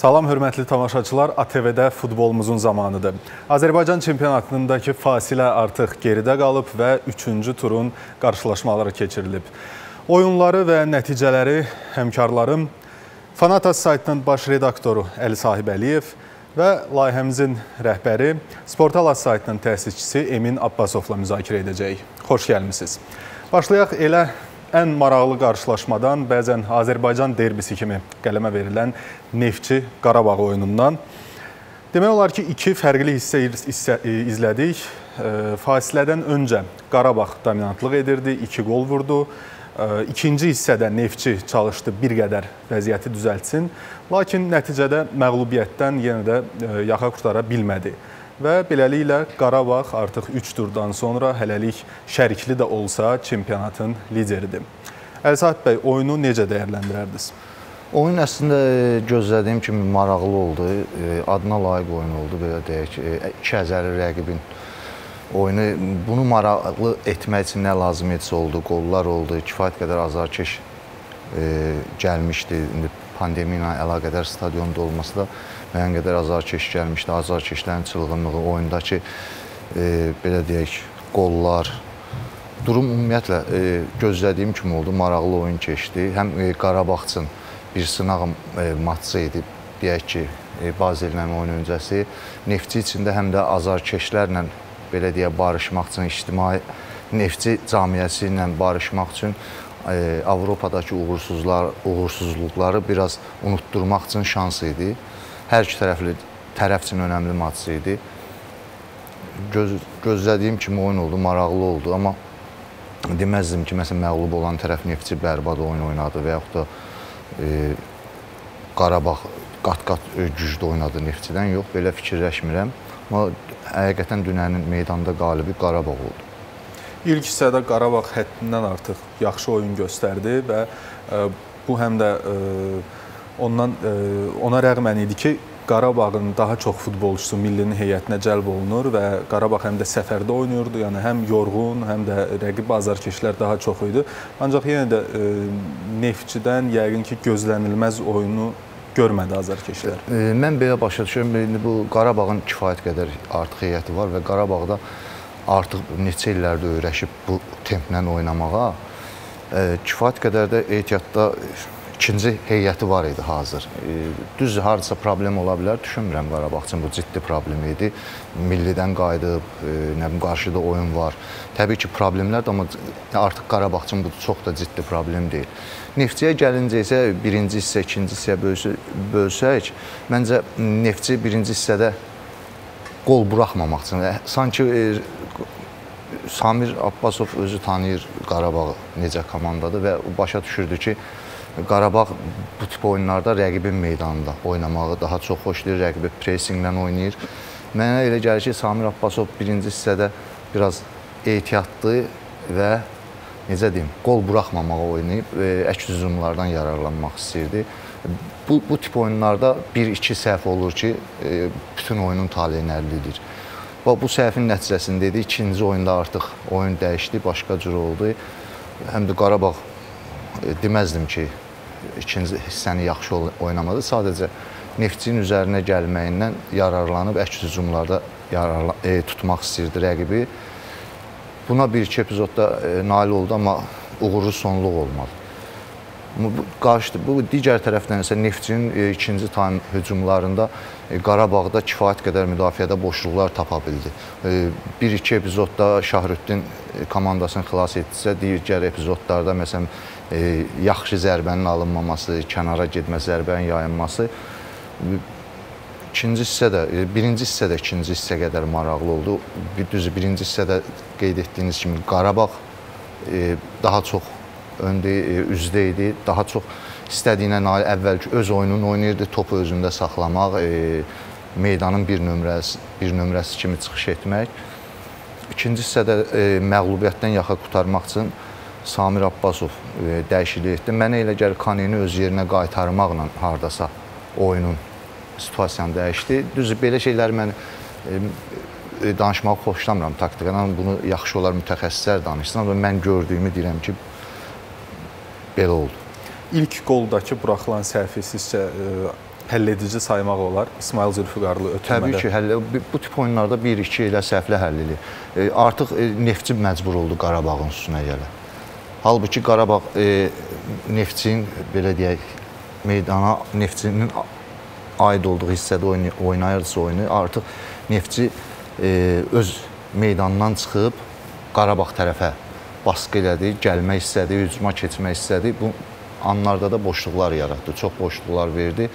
Salam hörmətli tamaşaçılar, ATV-də futbolumuzun zamanıdır. Azərbaycan çempionatındakı fasilə artıq geridə qalıb və 3-cü turun qarşılaşmaları keçirilib. Oyunları və nəticələri həmkarlarım Fanatas saytının baş redaktoru Əli Sahib Əliyev və layihəmizin rəhbəri Sportalas saytının təsisçisi Emin Abbasovla müzakirə edəcəyik. Xoş gəlmisiniz. Başlayaq elə ən maraqlı qarşılaşmadan, bəzən Azərbaycan derbisi kimi qələmə verilən Neftçi Qarabağ oyunundan. Demək olar ki, iki fərqli hissə, hissə izlədik. Fasilədən öncə Qarabağ dominantlıq edirdi, iki qol vurdu. İkinci hissədə Neftçi çalışdı bir qədər vəziyyəti düzəltsin, lakin nəticədə məğlubiyyətdən yenə də yaxa qurtara bilmədi və beləliklə Qarabağ artıq 3 turdan sonra hələlik şərikli də olsa çempionatın lideridir. Əlsahib bəy, oyunu necə dəyərləndirərdiniz? Oyun əslində e, gözlədiyim kimi maraqlı oldu. E, adına layiq oyun oldu, belə deyək. E, iki əzəli rəqibin oyunu bunu maraqlı etmək üçün nə lazım etsə oldu, qollar oldu, kifayət qədər azarkeş gəlmişdi. İndi pandemiya ilə əlaqədar stadionda olması da müəyyən qədər azarkeş gəlmişdi. Azarkeşlərin çılğınlığı, oyundakı e, belə deyək, qollar, durum ümumiyyətlə e, gözlədiyim kimi oldu. Maraqlı oyun keçdi. Həm e, Qarabağ üçün bir sınaq e, matçı idi. Deyək ki, e, Bazellə oyun öncəsi. Neftçi üçün də həm də azarkeşlərlə belə deyə barışmaq üçün ictimai neftçi cəmiyyəti ilə barışmaq üçün e, Avropadakı uğursuzlar, uğursuzluqları biraz unutturmaq üçün şans idi hər iki tərəfli tərəf üçün önəmli matç idi. Göz, gözlədiyim kimi oyun oldu, maraqlı oldu, amma deməzdim ki, məsələn məğlub olan tərəf Neftçi bərbad oyun oynadı və yaxud da e, Qarabağ qat-qat güclü oynadı Neftçidən. Yox, belə fikirləşmirəm. Amma həqiqətən dünənin meydanda qalibi Qarabağ oldu. İlk hissədə Qarabağ həddindən artıq yaxşı oyun göstərdi və e, bu həm də e, Ondan e, ona rəğmən idi ki, Qarabağın daha çox futbolçusu millinin heyətinə cəlb olunur və Qarabağ həm də səfərdə oynayırdı. Yəni həm yorğun, həm də rəqib azarkeşlər daha çox idi. Ancaq yenə də e, Neftçidən yəqin ki, gözlənilməz oyunu görmədi azarkeşlər. E, mən belə başa düşürəm, indi bu Qarabağın kifayət qədər artıq heyəti var və Qarabağda artıq neçə illərdir öyrəşib bu templə oynamağa. E, kifayət qədər də ehtiyatda ikinci heyəti var idi hazır. Düz hardasa problem ola bilər, düşünmürəm Qarabağ üçün bu ciddi problem idi. Millidən qayıdıb, nə bilim qarşıda oyun var. Təbii ki, problemlər də amma artıq Qarabağ üçün bu çox da ciddi problem deyil. Neftçiyə gəlincə isə birinci hissə, ikinci hissəyə bölsək, məncə Neftçi birinci hissədə qol buraxmamaq üçün sanki Samir Abbasov özü tanıyır Qarabağı necə komandadır və başa düşürdü ki, Qarabağ bu tip oyunlarda rəqibin meydanında oynamağı daha çox xoşlayır, rəqibi pressinqlə oynayır. Mənə elə gəlir ki, Samir Abbasov birinci hissədə biraz ehtiyatlı və necə deyim, qol buraxmamağa oynayıb, e, əks hücumlardan yararlanmaq istəyirdi. Bu, bu tip oyunlarda 1-2 səhv olur ki, e, bütün oyunun taleyini əldə edir. Və bu səhvin nəticəsində idi, ikinci oyunda artıq oyun dəyişdi, başqa cür oldu. Həm də Qarabağ e, deməzdim ki, ikinci hissəni yaxşı oynamadı. Sadəcə Neftçinin üzərinə gəlməyindən yararlanıb əks hücumlarda yararla e, tutmaq istəyirdi rəqibi. Buna bir-iki epizodda e, nail oldu, amma uğurlu sonluq olmadı. Bu qarşı bu digər tərəfdən isə Neftçinin e, ikinci taym hücumlarında e, Qarabağda kifayət qədər müdafiədə boşluqlar tapa bildi. E, bir-iki epizodda Şahrüddin e, komandasını xilas etdisə, digər epizodlarda məsələn yaxşı zərbənin alınmaması, kənara getmə zərbənin yayınması ikinci hissədə, e, birinci hissədə ikinci hissə qədər maraqlı oldu. Düzü birinci hissədə qeyd etdiyiniz kimi Qarabağ e, daha çox öndə e, üzdə idi. Daha çox istədiyinə nail əvvəlki öz oyununu oynayırdı, topu özündə saxlamaq, e, meydanın bir nömrəsi, bir nömrəsi kimi çıxış etmək. İkinci hissədə e, məğlubiyyətdən yaxa qurtarmaq üçün Samir Abbasov e, dəyişiklik etdi. Mənə elə gəlir Kaneni öz yerinə qaytarmaqla hardasa oyunun situasiyanı dəyişdi. Düzdür, belə şeyləri mən e, e, danışmağı xoşlamıram taktikadan. Bunu yaxşı olar mütəxəssislər danışsın, amma mən gördüyümü deyirəm ki, belə oldu. İlk qoldakı buraxılan səhvi sizcə həlledici saymaq olar İsmail Zülfüqarlı ötürmədə. Təbii ki, həll bu tip oyunlarda 1-2 ilə səhvlə həll edir. E, artıq e, Neftçi məcbur oldu Qarabağın üstünə gələ. Halbuki Qarabağ e, Neftçinin belə deyək meydana Neftçinin aid olduğu hissədə oynay oynayırsa oyunu artıq Neftçi e, öz meydandan çıxıb Qarabağ tərəfə baskı elədi, gəlmək istədi, hücuma keçmək istədi. Bu anlarda da boşluqlar yaratdı, çox boşluqlar verdi.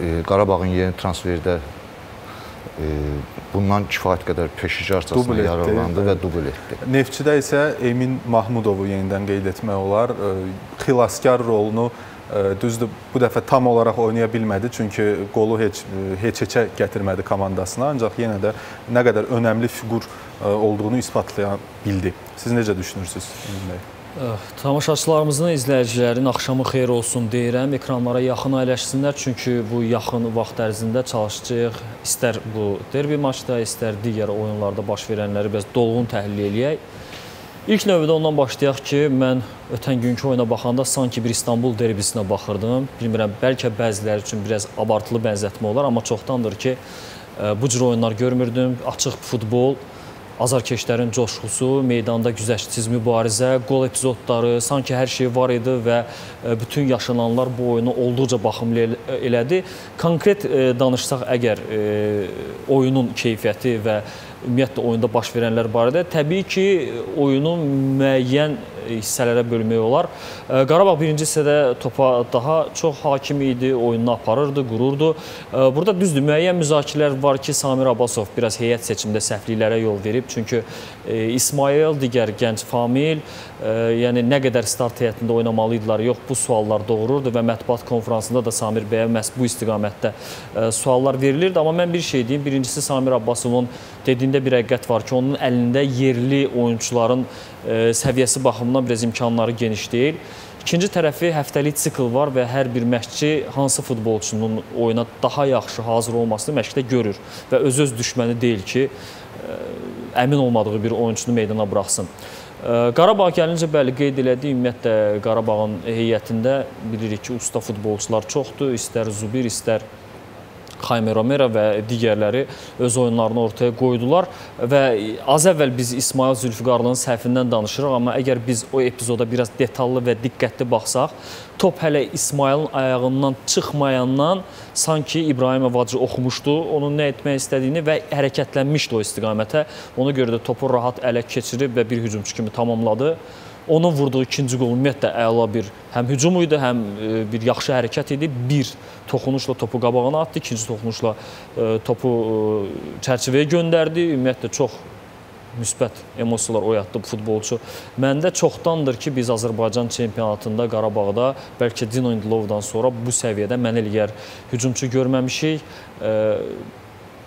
E, Qarabağın yeni transferdə bundan kifayət qədər peşikarcasına yararlandı və dubl etdi. Neftçidə isə Emin Mahmudovu yenidən qeyd etmək olar. Xilaskar rolunu düzdür, bu dəfə tam olaraq oynaya bilmədi, çünki qolu heç heç-heçə gətirmədi komandasına, ancaq yenə də nə qədər önəmli fiqur olduğunu isbatlaya bildi. Siz necə düşünürsüz? Tamaşaçılarımızın, izləyicilərin axşamı xeyir olsun deyirəm. Ekranlara yaxın əyləşsinlər, çünki bu yaxın vaxt ərzində çalışacağıq. İstər bu derbi maçda, istər digər oyunlarda baş verənləri biraz dolğun təhlil eləyək. İlk növbədə ondan başlayaq ki, mən ötən günkü oyuna baxanda sanki bir İstanbul derbisinə baxırdım. Bilmirəm, bəlkə bəziləri üçün biraz abartılı bənzətmə olar, amma çoxdandır ki, bu cür oyunlar görmürdüm. Açıq futbol, azarkeşlərin coşqusu, meydanda güzəştsiz mübarizə, qol epizodları, sanki hər şey var idi və e, bütün yaşananlar bu oyunu olduqca baxımlı elədi. Konkret e, danışsaq əgər e, oyunun keyfiyyəti və ümumiyyətlə oyunda baş verənlər barədə təbii ki, oyunu müəyyən hissələrə bölmək olar. Qarabağ birinci hissədə topa daha çox hakim idi, oyununu aparırdı, qururdu. Burada düzdür, müəyyən müzakirələr var ki, Samir Abbasov biraz heyət seçimində səhvliklərə yol verib. Çünki İsmail, digər gənc Famil, yəni nə qədər start heyətində oynamalıydılar, yox bu suallar doğururdu və mətbuat konfransında da Samir bəyə məhz bu istiqamətdə suallar verilirdi. Amma mən bir şey deyim, birincisi Samir Abbasovun dediyində bir həqiqət var ki, onun əlində yerli oyunçuların səviyyəsi baxımından biraz imkanları geniş deyil. İkinci tərəfi həftəlik sikl var və hər bir məşqçi hansı futbolçunun oyuna daha yaxşı hazır olmasını məşqdə görür və öz-öz düşməni deyil ki, əmin olmadığı bir oyunçunu meydana buraxsın. Qarabağ gəlincə bəli qeyd elədik, ümumiyyətlə Qarabağın heyətində bilirik ki, usta futbolçular çoxdur, istər Zubir, istər Xayme Romero və digərləri öz oyunlarını ortaya qoydular və az əvvəl biz İsmail Zülfüqarlının səhvindən danışırıq, amma əgər biz o epizoda biraz detallı və diqqətli baxsaq, top hələ İsmailin ayağından çıxmayandan sanki İbrahim Avacı oxumuşdu, onun nə etmək istədiyini və hərəkətlənmişdi o istiqamətə. Ona görə də topu rahat ələ keçirib və bir hücumçu kimi tamamladı. Onun vurduğu ikinci qol ümumiyyətlə əla bir həm hücum idi, həm e, bir yaxşı hərəkət idi. Bir toxunuşla topu qabağına atdı, ikinci toxunuşla e, topu e, çərçivəyə göndərdi. Ümumiyyətlə çox müsbət emosiyalar oyatdı bu futbolçu. Məndə çoxdandır ki, biz Azərbaycan çempionatında Qarabağda bəlkə Dino İndilovdan sonra bu səviyyədə mənə elə gəlir hücumçu görməmişik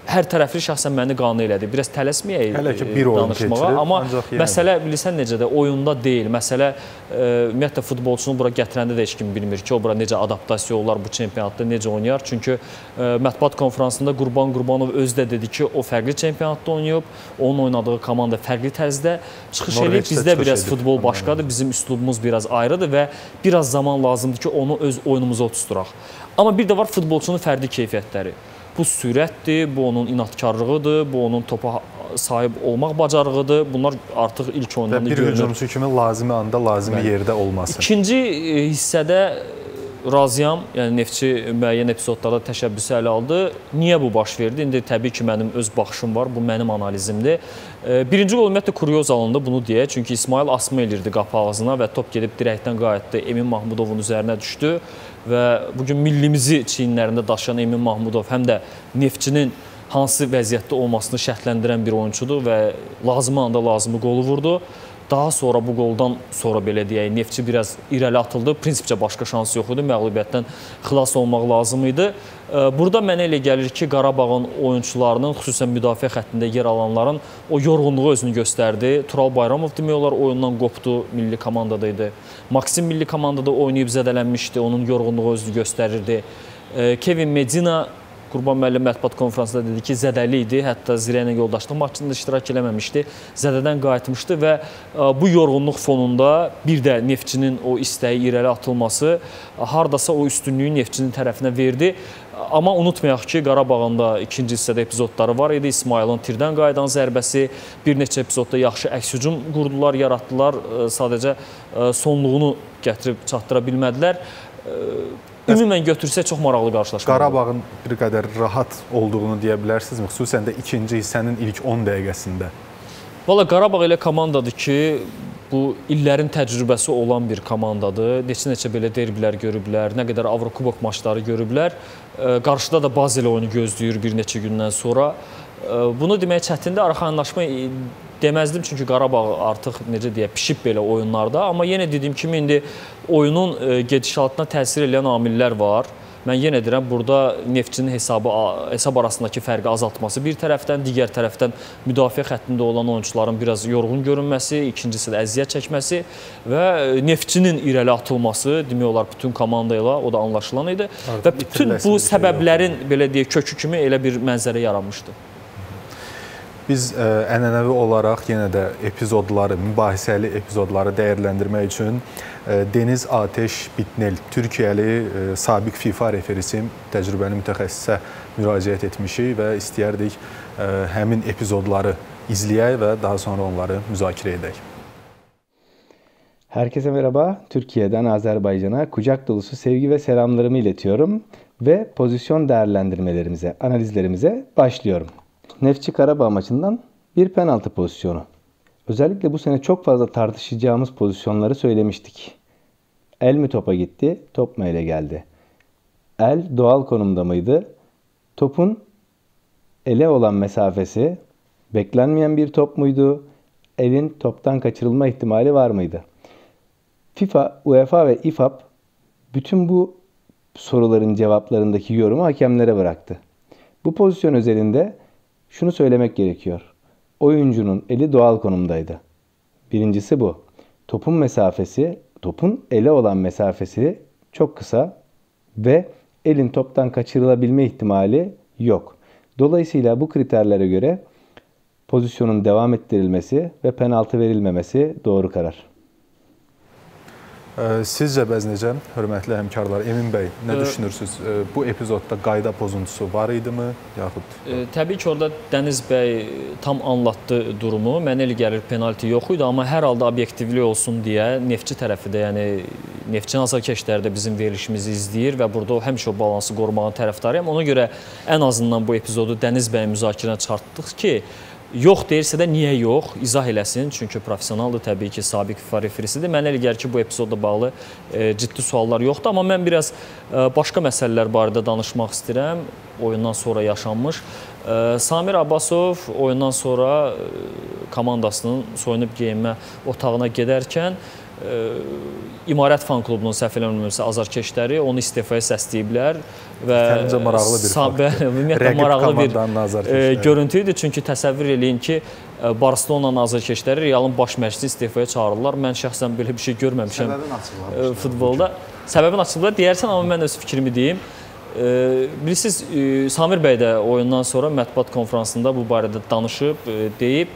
hər tərəfli şəxsən məni qane elədi. Biraz tələsməyək Hələ ki bir oyun danışmağa, keçirib, amma yenə məsələ bilirsən necədir? Oyunda deyil. Məsələ e, ümumiyyətlə futbolçunu bura gətirəndə də heç kim bilmir ki, o bura necə adaptasiya olar bu çempionatda, necə oynayar. Çünki e, mətbuat konfransında Qurban Qurbanov özü də dedi ki, o fərqli çempionatda oynayıb, onun oynadığı komanda fərqli tərzdə çıxış eləyib. Bizdə biraz edib. futbol başqadır, bizim üslubumuz biraz ayrıdır və biraz zaman lazımdır ki, onu öz oyunumuza otusturaq. Amma bir də var futbolçunun fərdi keyfiyyətləri. Bu sürətdir, bu onun inadkarlığıdır, bu onun topa sahib olmaq bacarığıdır. Bunlar artıq ilk oyundan görünür. Və bir hücumçu kimi lazımi anda, lazımi Bəli. yerdə olması. İkinci e, hissədə razıyam. Yəni Neftçi müəyyən epizodlarda təşəbbüsü ələ aldı. Niyə bu baş verdi? İndi təbii ki, mənim öz baxışım var. Bu mənim analizimdir. Birinci qol ümumiyyətlə kuryoz alındı, bunu deyək. Çünki İsmail asma elirdi qapı ağzına və top gedib dirəkdən qayıtdı. Emin Mahmudovun üzərinə düşdü və bu gün millimizi çiyinlərində daşıyan Emin Mahmudov həm də Neftçinin hansı vəziyyətdə olmasını şərtləndirən bir oyunçudur və lazımı anda lazımı qolu vurdu. Daha sonra bu qoldan sonra belə deyək, Neftçi biraz irəli atıldı. Prinsipcə başqa şansı yox idi. Məğlubiyyətdən xilas olmaq lazım idi. Burada mənə elə gəlir ki, Qarabağın oyunçularının, xüsusən müdafiə xəttində yer alanların o yorğunluğu özünü göstərdi. Tural Bayramov demək olar oyundan qopdu, milli komandada idi. Maksim milli komandada oynayıb zədələnmişdi, onun yorğunluğu özünü göstərirdi. Kevin Medina Qurban müəllim mətbuat konfransında dedi ki, zədəli idi. Hətta Zirə ilə yoldaşlıq maçında iştirak eləməmişdi. Zədədən qayıtmışdı və bu yorğunluq fonunda bir də Neftçinin o istəyi irəli atılması hardasa o üstünlüyü Neftçinin tərəfinə verdi. Amma unutmayaq ki, Qarabağın da ikinci hissədə epizodları var idi. İsmailin tirdən qayıdan zərbəsi, bir neçə epizodda yaxşı əks hücum qurdular, yaratdılar. Sadəcə sonluğunu gətirib çatdıra bilmədilər. Ümumən götürsək çox maraqlı qarşılaşma. Qarabağın bir qədər rahat olduğunu deyə bilərsinizmi? Xüsusən də ikinci hissənin ilk 10 dəqiqəsində. Valla Qarabağ elə komandadır ki, bu illərin təcrübəsi olan bir komandadır. Neçə-neçə belə derbilər görüblər, nə qədər Avrokubok maçları görüblər. Qarşıda da Bazel oyunu gözləyir bir neçə gündən sonra. Bunu demək çətindir. Arxayınlaşma deməzdim çünki Qarabağ artıq necə deyə pişib belə oyunlarda, amma yenə dediyim kimi indi oyunun gedişatına təsir edən amillər var. Mən yenə deyirəm, burada Neftçinin hesabı hesab arasındakı fərqi azaltması bir tərəfdən, digər tərəfdən müdafiə xəttində olan oyunçuların biraz yorğun görünməsi, ikincisi də əziyyət çəkməsi və Neftçinin irəli atılması, demək olar bütün komanda ilə o da anlaşılan idi Artıq və bütün bu səbəblərin belə deyək kökü kimi elə bir mənzərə yaranmışdı. Biz ə, ənənəvi olaraq yenə də epizodları, mübahisəli epizodları dəyərləndirmək üçün ə, Deniz Ateş Bitnel, Türkiyəli ə, sabiq FIFA referisi, təcrübəli mütəxəssisə müraciət etmişik və istəyərdik ə, həmin epizodları izləyək və daha sonra onları müzakirə edək. Herkese merhaba. Türkiye'den Azerbaycan'a kucak dolusu sevgi ve selamlarımı iletiyorum ve pozisyon değerlendirmelerimize, analizlerimize başlıyorum. Nefçi Karabağ maçından bir penaltı pozisyonu. Özellikle bu sene çok fazla tartışacağımız pozisyonları söylemiştik. El mi topa gitti, top mu ele geldi? El doğal konumda mıydı? Topun ele olan mesafesi beklenmeyen bir top muydu? Elin toptan kaçırılma ihtimali var mıydı? FIFA, UEFA ve İFAB bütün bu soruların cevaplarındaki yorumu hakemlere bıraktı. Bu pozisyon özelinde şunu söylemek gerekiyor. Oyuncunun eli doğal konumdaydı. Birincisi bu. Topun mesafesi, topun ele olan mesafesi çok kısa ve elin toptan kaçırılabilme ihtimali yok. Dolayısıyla bu kriterlere göre pozisyonun devam ettirilmesi ve penaltı verilmemesi doğru karar. Sizcə bəz necə, hörmətli həmkarlar, Emin bəy, nə düşünürsüz? Bu epizodda qayda pozuntusu var idimi, yaxud? Təbii ki, orada Dəniz bəy tam anlatdı durumu. Mənə elə gəlir penalti yox idi, amma hər halda obyektivlik olsun deyə Neftçi tərəfi də, yəni Neftçi azarkeşləri də bizim verilişimizi izləyir və burada həmişə o balansı qorumağın tərəfdarıyam. Ona görə ən azından bu epizodu Dəniz bəy müzakirəyə çıxartdıq ki, Yox deyirsə də niyə yox? İzah eləsin. Çünki professionaldır təbii ki, sabiq FIFA referisidir. Mənə elə gəlir ki, bu epizodla bağlı e, ciddi suallar yoxdur, amma mən biraz e, başqa məsələlər barədə danışmaq istəyirəm. Oyundan sonra yaşanmış. E, Samir Abbasov oyundan sonra e, komandasının soyunub geyinmə otağına gedərkən İmarət fan klubunun səhv eləmirəmsə azarkeşləri onu istefaya səsləyiblər və Təncə maraqlı bir fakt. Ümumiyyətlə maraqlı bir e, görüntü idi çünki təsəvvür eləyin ki, Barcelona azarkeşləri Realın baş məşqçisi istefaya çağırırlar. Mən şəxsən belə bir şey görməmişəm. Səbəbini açıqlamışlar. Futbolda səbəbini açıqladılar. Deyərsən amma mən öz fikrimi deyim. Bilirsiniz, Samir bəy də oyundan sonra mətbuat konfransında bu barədə danışıb, deyib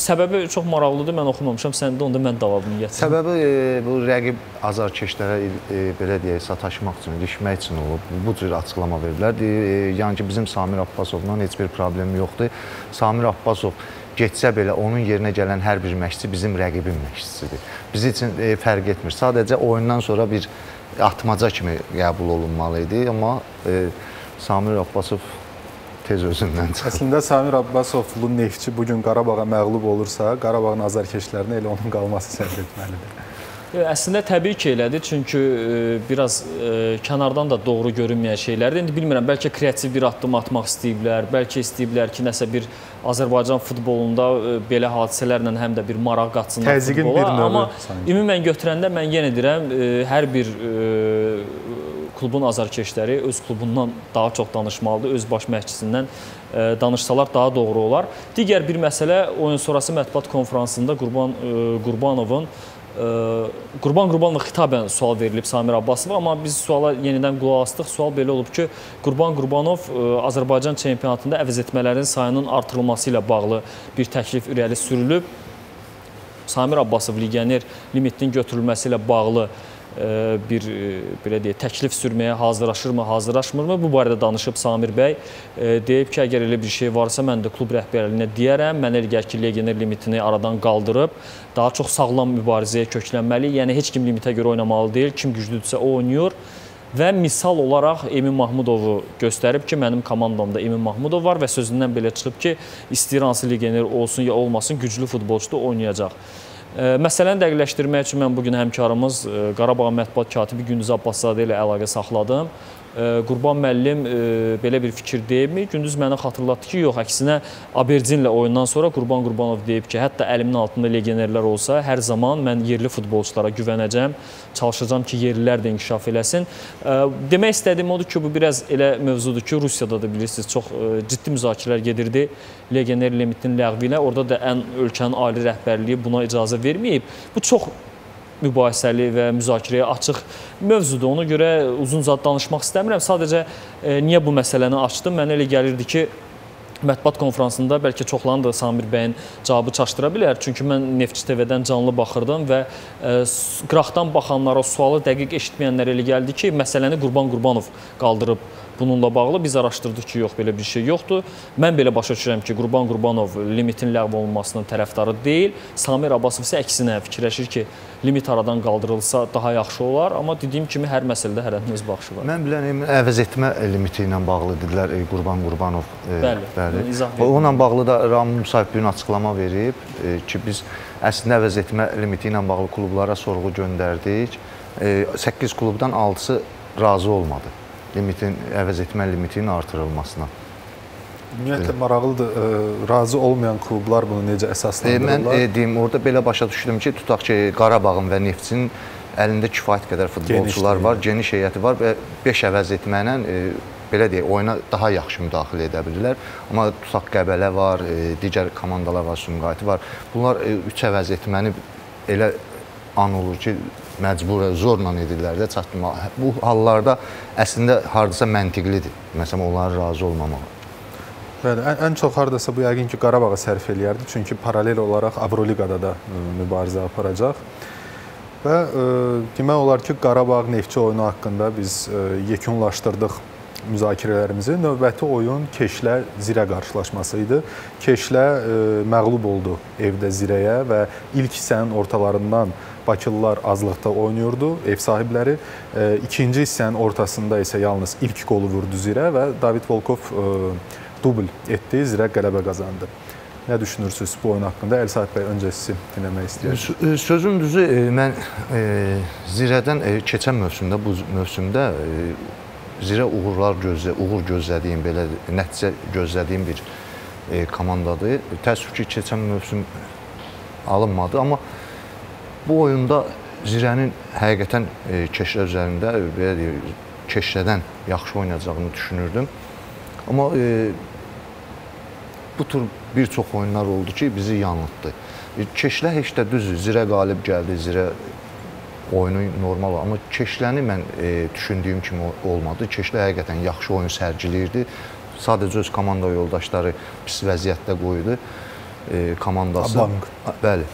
səbəbi çox maraqlıdır. Mən oxumamışam. Sən də onda mən davamını gətirim. Səbəbi e, bu rəqib azarkeşlərə e, belə deyək, sataşmaq üçün, ilişmək üçün olub. Bu cür açıqlama verdilər. E, yəni ki, bizim Samir Abbasovla heç bir problem yoxdur. Samir Abbasov getsə belə onun yerinə gələn hər bir məşqçi bizim rəqibin məşqçisidir. Biz üçün e, fərq etmir. Sadəcə oyundan sonra bir atmaca kimi qəbul olunmalı idi, amma e, Samir Abbasov tez özündən çıxır. Əslində Samir Abbasovlu Neftçi bu gün Qarabağa məğlub olursa, Qarabağın azarkeşlərinə elə onun qalması səbəb etməlidir. Əslində təbii ki, elədir. Çünki e, biraz e, kənardan da doğru görünməyən şeylərdir. İndi bilmirəm, bəlkə kreativ bir addım atmaq istəyiblər, bəlkə istəyiblər ki, nəsə bir Azərbaycan futbolunda e, belə hadisələrlə həm də bir maraq qatsınlar Təzyiqin futbola. Bir növü, Amma sanki. ümumən götürəndə mən yenə deyirəm, hər bir klubun azarkeşləri öz klubundan daha çox danışmalıdır, öz baş məşqçisindən e, danışsalar daha doğru olar. Digər bir məsələ oyun sonrası mətbuat konfransında Qurban e, Qurbanovun Qurban Qurbanova xitabən sual verilib Samir Abbasova, amma biz suala yenidən qulaq asdıq. Sual belə olub ki, Qurban Qurbanov Azərbaycan çempionatında əvəz etmələrin sayının artırılması ilə bağlı bir təklif irəli sürülüb. Samir Abbasov legioner limitinin götürülməsi ilə bağlı bir belə deyək, təklif sürməyə hazırlaşırmı, hazırlaşmırmı? Bu barədə danışıb Samir bəy. Deyib ki, əgər elə bir şey varsa, mən də klub rəhbərliyinə deyərəm. Mənə elə gəlir ki, legioner limitini aradan qaldırıb daha çox sağlam mübarizəyə köklənməli. Yəni heç kim limitə görə oynamalı deyil. Kim güclüdürsə o oynayır. Və misal olaraq Emin Mahmudovu göstərib ki, mənim komandamda Emin Mahmudov var və sözündən belə çıxıb ki, istəyir hansı legioner olsun ya olmasın, güclü futbolçuda oynayacaq. Məsələni dəqiqləşdirmək üçün mən bu gün həmkarımız Qarabağ mətbuat katibi Gündüz Abbaszadə ilə əlaqə saxladım. Qurban müəllim belə bir fikir deyibmi? Gündüz mənə xatırlatdı ki, yox, əksinə Aberdinlə oyundan sonra Qurban Qurbanov deyib ki, hətta əlimin altında legionerlər olsa, hər zaman mən yerli futbolçulara güvənəcəm, çalışacağam ki, yerlilər də inkişaf eləsin. Demək istədiyim odur ki, bu biraz elə mövzudur ki, Rusiyada da bilirsiniz, çox ciddi müzakirələr gedirdi legioner limitinin ləğvi ilə. Orada da ən ölkənin ali rəhbərliyi buna icazə verməyib. Bu çox mübahisəli və müzakirəyə açıq mövzudur. Ona görə uzun zad danışmaq istəmirəm. Sadəcə e, niyə bu məsələni açdım? Mənə elə gəlirdi ki, mətbuat konfransında bəlkə çoxlarını da Samir bəyin cavabı çaşdıra bilər. Çünki mən Neftçi TV-dən canlı baxırdım və e, qıraqdan baxanlara sualı dəqiq eşitməyənlərə elə gəldi ki, məsələni Qurban Qurbanov qaldırıb Bununla bağlı biz araşdırdıq ki, yox belə bir şey yoxdur. Mən belə başa düşürəm ki, Qurban Qurbanov limitin ləğv olunmasının tərəfdarı deyil. Samir Abbasov isə əksinə fikirləşir ki, limit aradan qaldırılsa daha yaxşı olar, amma dediyim kimi hər məsələdə hərənin öz baxışı var. Mən bilən əvəz etmə limiti ilə bağlı dedilər e, Qurban Qurbanov. E, bəli. Bəli. Verin. Onunla bağlı da Ramil Musayev bir açıqlama verib e, ki, biz əslində əvəz etmə limiti ilə bağlı klublara sorğu göndərdik. 8 klubdan 6-sı razı olmadı limitin əvəz etmə limitinin artırılmasına. Ümumiyyətlə maraqlıdır. Ə, razı olmayan klublar bunu necə əsaslandırırlar? E, mən e, deyim, orada belə başa düşdüm ki, tutaq ki, Qarabağın və Neftçinin əlində kifayət qədər futbolçular geniş var, geniş heyəti var və 5 əvəz etməklə e, belə deyək, oyuna daha yaxşı müdaxilə edə bilirlər. Amma tutaq Qəbələ var, e, digər komandalar var, Sumqayıtı var. Bunlar 3 e, əvəz etməni elə an olur ki, məcbur zorla edirlər də çatdırma. Bu hallarda əslində hardasa məntiqlidir. Məsələn, onların razı olmamağı. Bəli, ən, ən çox hardasa bu yəqin ki, Qarabağa sərf eləyərdi. Çünki paralel olaraq Avroliqada da ə, mübarizə aparacaq. Və ə, demək olar ki, Qarabağ Neftçi oyunu haqqında biz ə, yekunlaşdırdıq müzakirələrimizi. Növbəti oyun Keşlə Zirə qarşılaşması idi. Keşlə ə, məğlub oldu evdə Zirəyə və ilk hissənin ortalarından Bakılılar azlıqda oynayırdı ev sahibləri. E, ikinci hissənin ortasında isə yalnız ilk qolu vurdu Zirə və David Volkov e, dubl etdi, Zirə qələbə qazandı. Nə düşünürsüz bu oyun haqqında? Əlsahib bəy öncə sizi dinləmək istəyirəm. Sözün düzü mən e, Zirədən e, keçən mövsümdə bu mövsümdə e, Zirə uğurlar gözlə uğur gözlədiyim belə nəticə gözlədiyim bir e, komandadır. Təəssüf ki, keçən mövsüm alınmadı, amma Bu oyunda Zirənin həqiqətən e, Keşrə üzərində belə deyək, Keşrədən yaxşı oynayacağını düşünürdüm. Amma e, bu tür bir çox oyunlar oldu ki, bizi yanıltdı. E, Keşlə heç də düzdür, Zirə qalib gəldi, Zirə oyunu normal, amma Keşləni mən e, düşündüyüm kimi olmadı. Keşlə həqiqətən yaxşı oyun sərgiləyirdi. Sadəcə öz komanda yoldaşları pis vəziyyətdə qoydu e, komandası. Abanq. Bəli.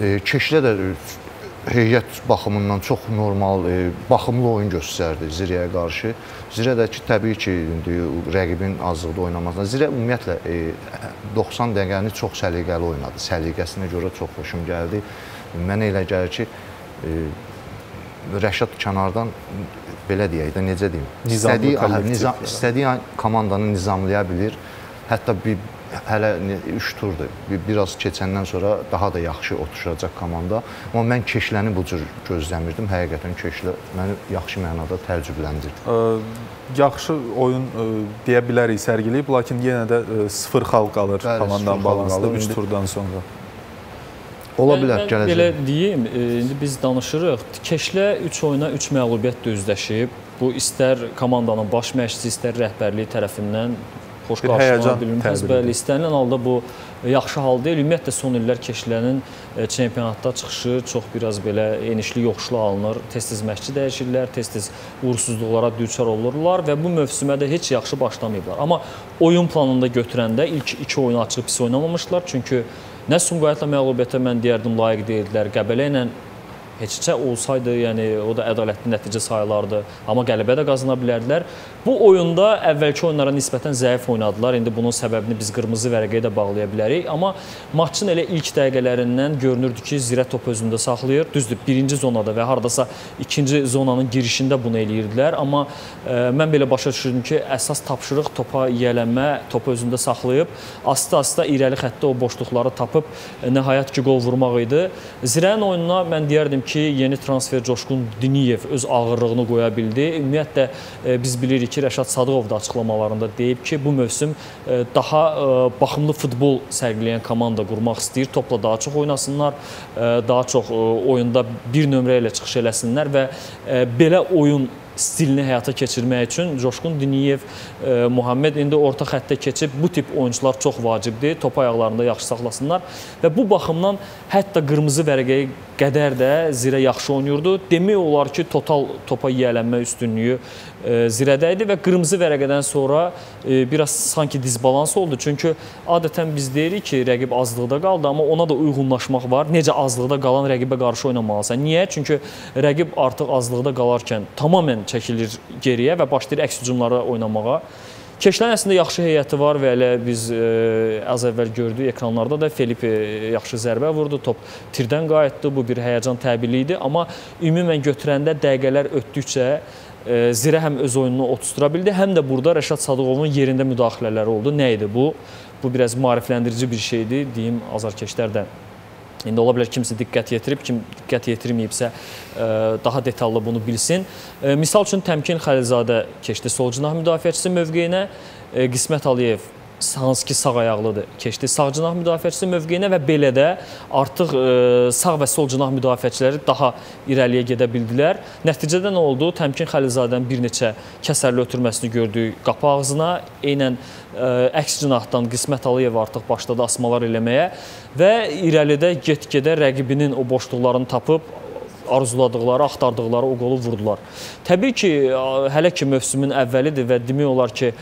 Keşlə də heyət baxımından çox normal, e, baxımlı oyun göstərdi Zirəyə qarşı. Zirə də ki, təbii ki, rəqibin azlıqda oynamasına. Zirə ümumiyyətlə 90 e, dəqiqəni çox səliqəli oynadı. Səliqəsinə görə çox xoşum gəldi. Mənə elə gəlir ki, e, Rəşad kənardan belə deyək də necə deyim, istədiyi nizam istədiyi komandanı nizamlaya bilir. Hətta bir hələ 3 turdur. Bir, biraz keçəndən sonra daha da yaxşı oturacaq komanda. Amma mən Keşləni bu cür gözləmirdim. Həqiqətən Keşlə məni yaxşı mənada təəccübləndirdi. Yaxşı oyun ə, deyə bilərik sərgiləyib, lakin yenə də ə, 0 xal qalır Bəli, komandanın balansında 3 turdan sonra. Ola bilər, gələcək. Belə deyim, indi biz danışırıq. Keşlə 3 oyuna 3 məğlubiyyətlə üzləşib. Bu istər komandanın baş məşqçisi, istər rəhbərliyi tərəfindən xoş təbiridir. Bəli, istənilən halda bu yaxşı hal deyil. Ümumiyyətlə son illər Keşlənin e, çempionatda çıxışı çox biraz belə enişli yoxuşlu alınır. Tez-tez məşqçi dəyişirlər, tez-tez uğursuzluqlara düçar olurlar və bu mövsümə də heç yaxşı başlamayıblar. Amma oyun planında götürəndə ilk iki oyunu açıq pis oynamamışlar. Çünki nə Sumqayıtla məğlubiyyətə mən deyərdim layiq deyildilər. Qəbələ ilə heçcə olsaydı, yəni o da ədalətli nəticə sayılardı, amma qələbə də qazana bilərdilər. Bu oyunda əvvəlki oyunlara nisbətən zəif oynadılar. İndi bunun səbəbini biz qırmızı vərəqəyə də bağlaya bilərik, amma maçın elə ilk dəqiqələrindən görünürdü ki, Zirə top özündə saxlayır. Düzdür, birinci zonada və hardasa ikinci zonanın girişində bunu eləyirdilər, amma ə, mən belə başa düşürdüm ki, əsas tapşırıq topa yiyələnmə, topu özündə saxlayıb asta-asta irəli xəttdə o boşluqları tapıb ə, nəhayət ki, qol vurmaq idi. Zirənin oyununa mən deyərdim ki, yeni transfer Coşqun Diniyev öz ağırlığını qoya bildi. Ümumiyyətlə ə, biz bilirik ki, Rəşad Sadıqov da açıqlamalarında deyib ki, bu mövsüm ə, daha ə, baxımlı futbol sərgiləyən komanda qurmaq istəyir. Topla daha çox oynasınlar, daha çox oyunda bir nömrə ilə çıxış eləsinlər və belə oyun stilini həyata keçirmək üçün Coşqun Diniyev, e, Muhammed indi orta xəttə keçib bu tip oyunçular çox vacibdir. Top ayaqlarında yaxşı saxlasınlar və bu baxımdan hətta qırmızı vərəqəyə qədər də Zirə yaxşı oynayırdı. Demək olar ki, total topa yiyələnmə üstünlüyü e, Zirədə idi və qırmızı vərəqədən sonra e, biraz sanki disbalans oldu. Çünki adətən biz deyirik ki, rəqib azlıqda qaldı, amma ona da uyğunlaşmaq var. Necə azlıqda qalan rəqibə qarşı oynamalısan? Niyə? Çünki rəqib artıq azlıqda qalarkən tamamilə çəkilir geriyə və başlayır əks hücumlara oynamağa. Keşlərin əslində yaxşı heyəti var və elə biz e, az əvvəl gördük ekranlarda da Felipe yaxşı zərbə vurdu, top tirdən qayıtdı. Bu bir həyəcan təbii idi, amma ümumən götürəndə dəqiqələr ötdükcə e, Zirə həm öz oyununu otustura bildi, həm də burada Rəşad Sadıqovun yerində müdaxilələri oldu. Nə idi bu? Bu biraz maarifləndirici bir şeydir, deyim azarkeşlər də İndi ola bilər kimsə diqqət yetirib, kim diqqət yetirməyibsə ə, daha detallı bunu bilsin. Ə, misal üçün Təmkin Xəlilzadə keçdi sol cinah müdafiəçisi mövqeyinə, ə, Qismət Əliyev hansı ki sağ ayaqlıdır, keçdi sağ cinah müdafiəçisi mövqeyinə və belə də artıq ə, sağ və sol cinah müdafiəçiləri daha irəliyə gedə bildilər. Nəticədə nə oldu? Təmkin Xəlilzadənin bir neçə kəsərli ötürməsini gördük qapı ağzına. Eynən ə, əks cinahdan Qismət Əliyev artıq başladı asmalar eləməyə və irəlidə get-gedə rəqibinin o boşluqlarını tapıb arzuladıqları, axtardıqları o qolu vurdular. Təbii ki, hələ ki mövsümün əvvəlidir və demək olar ki,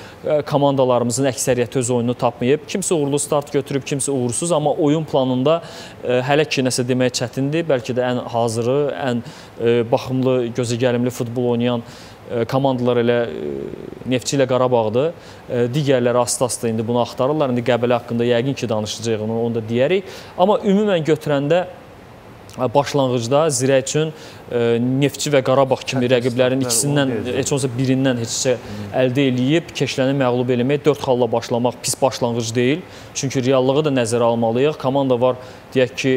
komandalarımızın əksəriyyəti öz oyununu tapmayıb. Kimsə uğurlu start götürüb, kimsə uğursuz, amma oyun planında hələ ki nəsə demək çətindir. Bəlkə də ən hazırı, ən baxımlı, gözəgəlimli futbol oynayan komandalar elə Neftçi ilə Qarabağdır. Digərləri asta-asta indi bunu axtarırlar. İndi Qəbələ haqqında yəqin ki danışacağıq onu da deyərik. Amma ümumən götürəndə başlanğıcda Zirə üçün Neftçi və Qarabağ kimi rəqiblərin ikisindən heç olmasa birindən heçsə əldə eləyib Keşləni məğlub eləmək 4 xalla başlamaq pis başlanğıc deyil. Çünki reallığı da nəzərə almalıyıq. Komanda var deyək ki,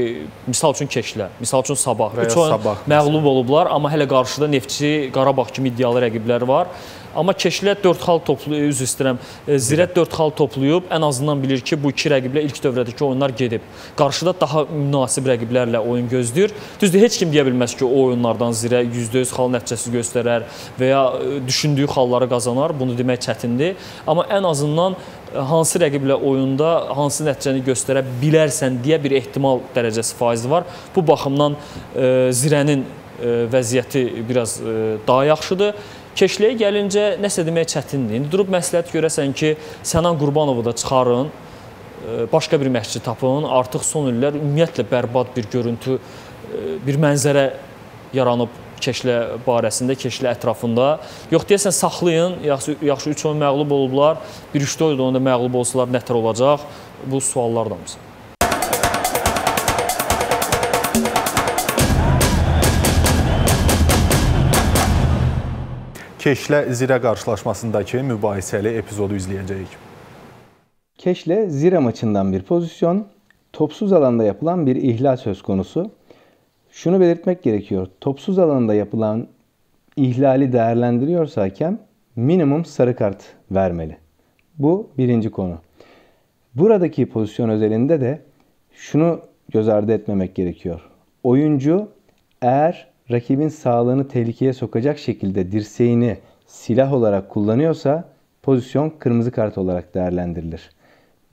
misal üçün Keşlə, misal üçün Sabah. 3 oyun Sabah, məğlub olublar, amma hələ qarşıda Neftçi, Qarabağ kimi iddialı rəqiblər var. Amma Keşlə 4 xal toplayıb, üzr istəyirəm, Zirət 4 xal toplayıb, ən azından bilir ki, bu iki rəqiblə ilk dövrədəki oyunlar gedib. Qarşıda daha münasib rəqiblərlə oyun gözləyir. Düzdür, heç kim deyə bilməz ki, o oyunlardan Zirə %100 xal nəticəsi göstərər və ya düşündüyü xalları qazanar. Bunu demək çətindir. Amma ən azından hansı rəqiblə oyunda hansı nəticəni göstərə bilərsən deyə bir ehtimal dərəcəsi faizi var. Bu baxımdan Zirənin vəziyyəti biraz daha yaxşıdır. Keşliyə gəlincə nəsə demək çətindir. İndi durub məsləhət görəsən ki, Sənan Qurbanovu da çıxarın, başqa bir məşqçi tapın. Artıq son illər ümumiyyətlə bərbad bir görüntü, bir mənzərə yaranıb Keşlə barəsində, Keşlə ətrafında. Yox deyəsən saxlayın, yaxşı yaxşı 3 oyun məğlub olublar. Bir 3 oyunda məğlub olsalar nətər olacaq? Bu suallar Keşlə Zirə qarşılaşmasındakı mübahisəli epizodu izləyəcəyik. Keşlə Zirə maçından bir pozisyon, topsuz alanda yapılan bir ihlal söz konusu. Şunu belirtmek gerekiyor. Topsuz alanda yapılan ihlali değerlendiriyorsa hakem minimum sarı kart vermeli. Bu birinci konu. Buradaki pozisyon özelinde de şunu göz ardı etmemek gerekiyor. Oyuncu eğer rakibin sağlığını tehlikeye sokacak şekilde dirseğini silah olarak kullanıyorsa pozisyon kırmızı kart olarak değerlendirilir.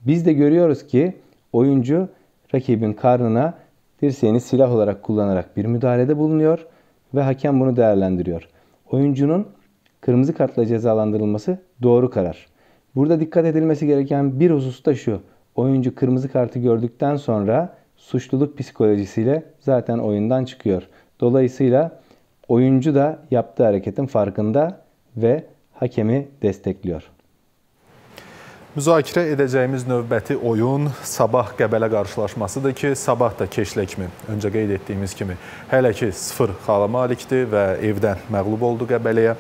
Biz de görüyoruz ki oyuncu rakibin karnına dirseğini silah olarak kullanarak bir müdahalede bulunuyor ve hakem bunu değerlendiriyor. Oyuncunun kırmızı kartla cezalandırılması doğru karar. Burada dikkat edilmesi gereken bir husus da şu. Oyuncu kırmızı kartı gördükten sonra suçluluk psikolojisiyle zaten oyundan çıkıyor. Dolayısıyla oyuncu da yaptığı hareketin farkında ve hakemi destekliyor. Müzakirə edəcəyimiz növbəti oyun Sabah Qəbələ qarşılaşmasıdır ki, Sabah da keşlə kimi, öncə qeyd etdiyimiz kimi, hələ ki 0 xala malikdir və evdən məğlub oldu Qəbələyə.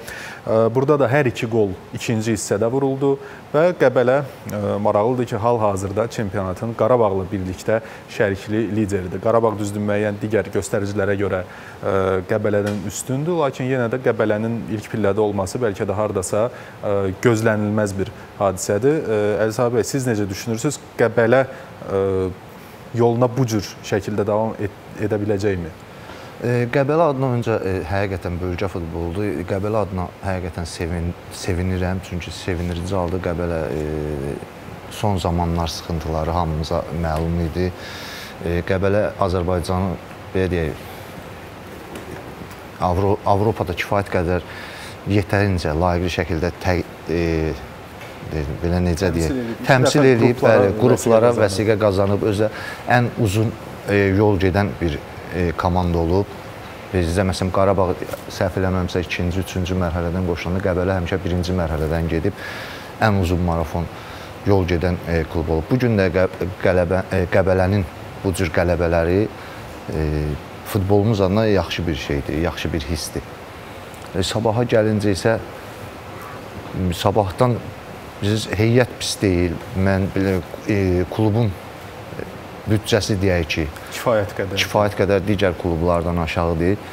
Burada da hər iki qol ikinci hissədə vuruldu və Qəbələ maraqlıdır ki, hal-hazırda çempionatın Qarabağla birlikdə şərikli lideridir. Qarabağ düzdür müəyyən digər göstəricilərə görə Qəbələdən üstündür, lakin yenə də Qəbələnin ilk pillədə olması bəlkə də hardasa gözlənilməz bir hadisədir. Əlisav bəy, siz necə düşünürsünüz? Qəbələ yoluna bu cür şəkildə davam edə biləcəkmi? Qəbələ adına öncə e, həqiqətən bölgə futboludur. Qəbələ adına həqiqətən sevin, sevinirəm, çünki sevindirici halda Qəbələ e, son zamanlar sıxıntıları hamımıza məlum idi. E, Qəbələ Azərbaycanı belə deyək Avro Avropada kifayət qədər yetərincə layiqli şəkildə tə, e, belə necə deyək, təmsil edib, bəli, qruplara vəsiqə qazanıb, özə ən uzun e, yol gedən bir e, komanda olub. Bizdə məsələn Qarabağ səhv eləmirəmsə 2-ci, 3-cü mərhələdən qoşulanda Qəbələ həmişə 1-ci mərhələdən gedib ən uzun marafon yol gedən e, klub olub. Bu gün də qələbə e, Qəbələnin bu cür qələbələri e, futbolumuz adına yaxşı bir şeydir, yaxşı bir hissdir. E, sabaha gəlincə isə sabahdan biz heyət pis deyil. Mən belə e, klubun büdcəsi deyək ki, kifayət qədər. Kifayət qədər digər klublardan aşağı deyil.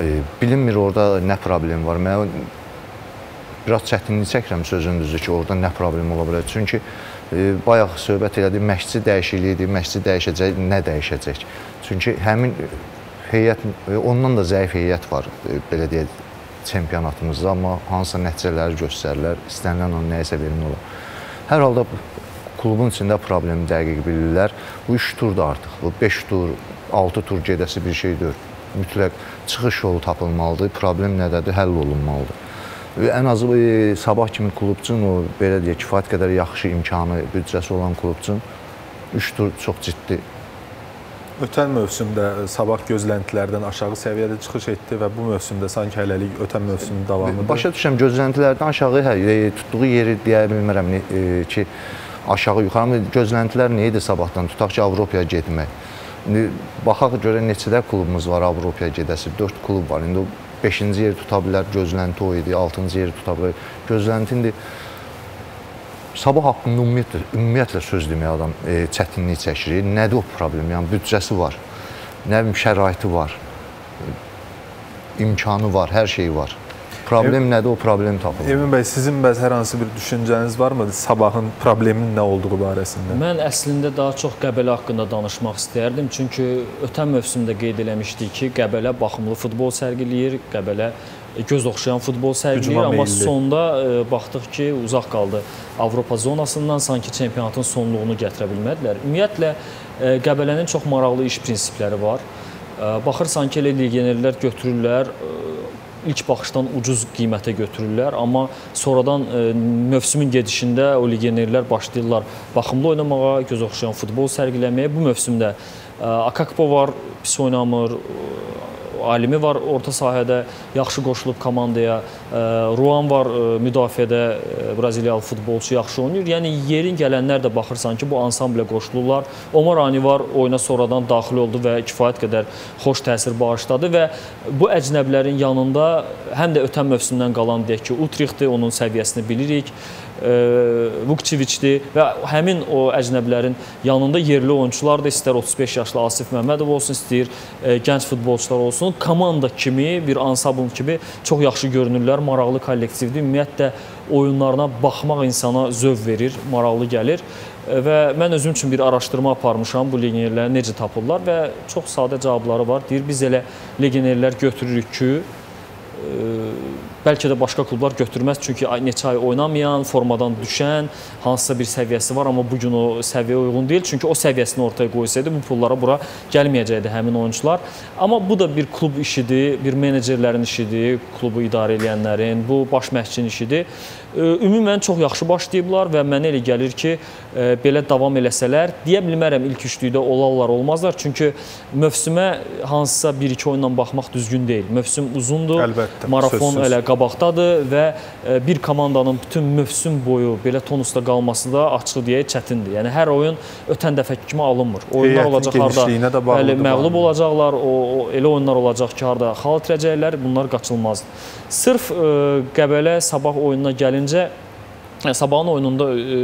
E, bilinmir orada nə problem var. Mən biraz çətinlik çəkirəm sözün düzü ki, orada nə problem ola bilər. Çünki e, bayaq söhbət elədik, məşqçi dəyişikliyidir, məşqçi dəyişəcək, nə dəyişəcək? Çünki həmin heyət ondan da zəif heyət var, belə deyək, çempionatımızda, amma hansısa nəticələri göstərilər, istənilən an nəyisə vermək olar. Hər halda klubun içində problemi dəqiq bilirlər. Bu 3 turdur artıq. Bu 5 tur, 6 tur gedəsi bir şey deyil. Mütləq çıxış yolu tapılmalıdır. Problem nədədir? Həll olunmalıdır. Və ən azı e, Sabah kimi klub üçün o belə deyək, kifayət qədər yaxşı imkanı, büdcəsi olan klub üçün 3 tur çox ciddi Ötən mövsümdə Sabah gözləntilərdən aşağı səviyyədə çıxış etdi və bu mövsümdə sanki hələlik ötən mövsümün davamıdır. Başa düşürəm, gözləntilərdən aşağı hə, e, tutduğu yeri deyə bilmirəm e, ki, aşağı yuxarı gözləntilər nə idi Sabahdan? Tutaq ki, Avropaya getmək. İndi baxaq görə neçədə klubumuz var Avropaya gedəsi? 4 klub var. İndi o 5-ci yeri tuta bilər, gözlənti o idi, 6-cı yeri tuta bilər. Gözlənti indi Sabah haqqında ümumiyyətlə, ümumiyyətlə söz deməyə adam e, çətinlik çəkir. Nədir o problem? Yəni büdcəsi var, nə bilim şəraiti var, imkanı var, hər şeyi var. Problem Ev, nədir? O problem tapılır. Emin bəy, sizin bəs hər hansı bir düşüncəniz varmı Sabahın probleminin nə olduğu barəsində? Mən əslində daha çox Qəbələ haqqında danışmaq istərdim. Çünki ötən mövsümdə qeyd eləmişdik ki, Qəbələ baxımlı futbol sərgiləyir, Qəbələ göz oxşayan futbol sərgiləyir, amma sonda e, baxdıq ki, uzaq qaldı Avropa zonasından, sanki çempionatın sonluğunu gətirə bilmədilər. Ümumiyyətlə e, Qəbələnin çox maraqlı iş prinsipləri var. E, baxırsan ki, elə legionerlər götürürlər, ilk baxışdan ucuz qiymətə götürürlər, amma sonradan mövsümün gedişində o legionerlər başlayırlar baxımlı oynamağa, göz oxşayan futbol sərgiləməyə. Bu mövsümdə Akakpo var, pis oynamır, alimi var orta sahədə, yaxşı qoşulub komandaya. Ruan var müdafiədə, Braziliyalı futbolçu yaxşı oynayır. Yəni yerin gələnlər də baxırsan ki, bu ansamblə qoşulurlar. Omar Ani var, oyuna sonradan daxil oldu və kifayət qədər xoş təsir bağışladı və bu əcnəbilərin yanında həm də ötən mövsümdən qalan deyək ki, Utrixtdir, onun səviyyəsini bilirik. Vukçeviçdir və həmin o əcnəbilərin yanında yerli oyunçular da istər 35 yaşlı Asif Məmmədov olsun, istəyir gənc futbolçular olsun, komanda kimi, bir ansambl kimi çox yaxşı görünürlər, maraqlı kollektivdir. Ümumiyyətlə oyunlarına baxmaq insana zövq verir, maraqlı gəlir və mən özüm üçün bir araşdırma aparmışam bu legionerləri necə tapırlar və çox sadə cavabları var. Deyir biz elə legionerlər götürürük ki, bəlkə də başqa klublar götürməz, çünki neçə ay oynamayan, formadan düşən, hansısa bir səviyyəsi var, amma bu gün o səviyyə uyğun deyil. Çünki o səviyyəsini ortaya qoysaydı bu pullara bura gəlməyəcəkdi həmin oyunçular. Amma bu da bir klub işidir, bir menecerlərin işidir, klubu idarə edənlərin, bu baş məşqçinin işidir. Ümumən çox yaxşı başlayıblar və mənə elə gəlir ki, belə davam eləsələr, deyə bilmərəm ilk üçlükdə olarlar, olmazlar. Çünki mövsümə hansısa 1-2 oyundan baxmaq düzgün deyil. Mövsüm uzundur, Əlbəttə, marafon sözsüz. elə qabaqdadır və bir komandanın bütün mövsüm boyu belə tonusda qalması da açıq deyək çətindir. Yəni hər oyun ötən dəfəki kimi alınmır. Oyunlar Heyətin olacaq harda bəli, məğlub olacaqlar, o, o elə oyunlar olacaq ki, harda xal itirəcəklər, bunlar qaçılmazdır. Sırf ə, Qəbələ Sabah oyununa gəlincə Yəni Sabahın oyununda ə,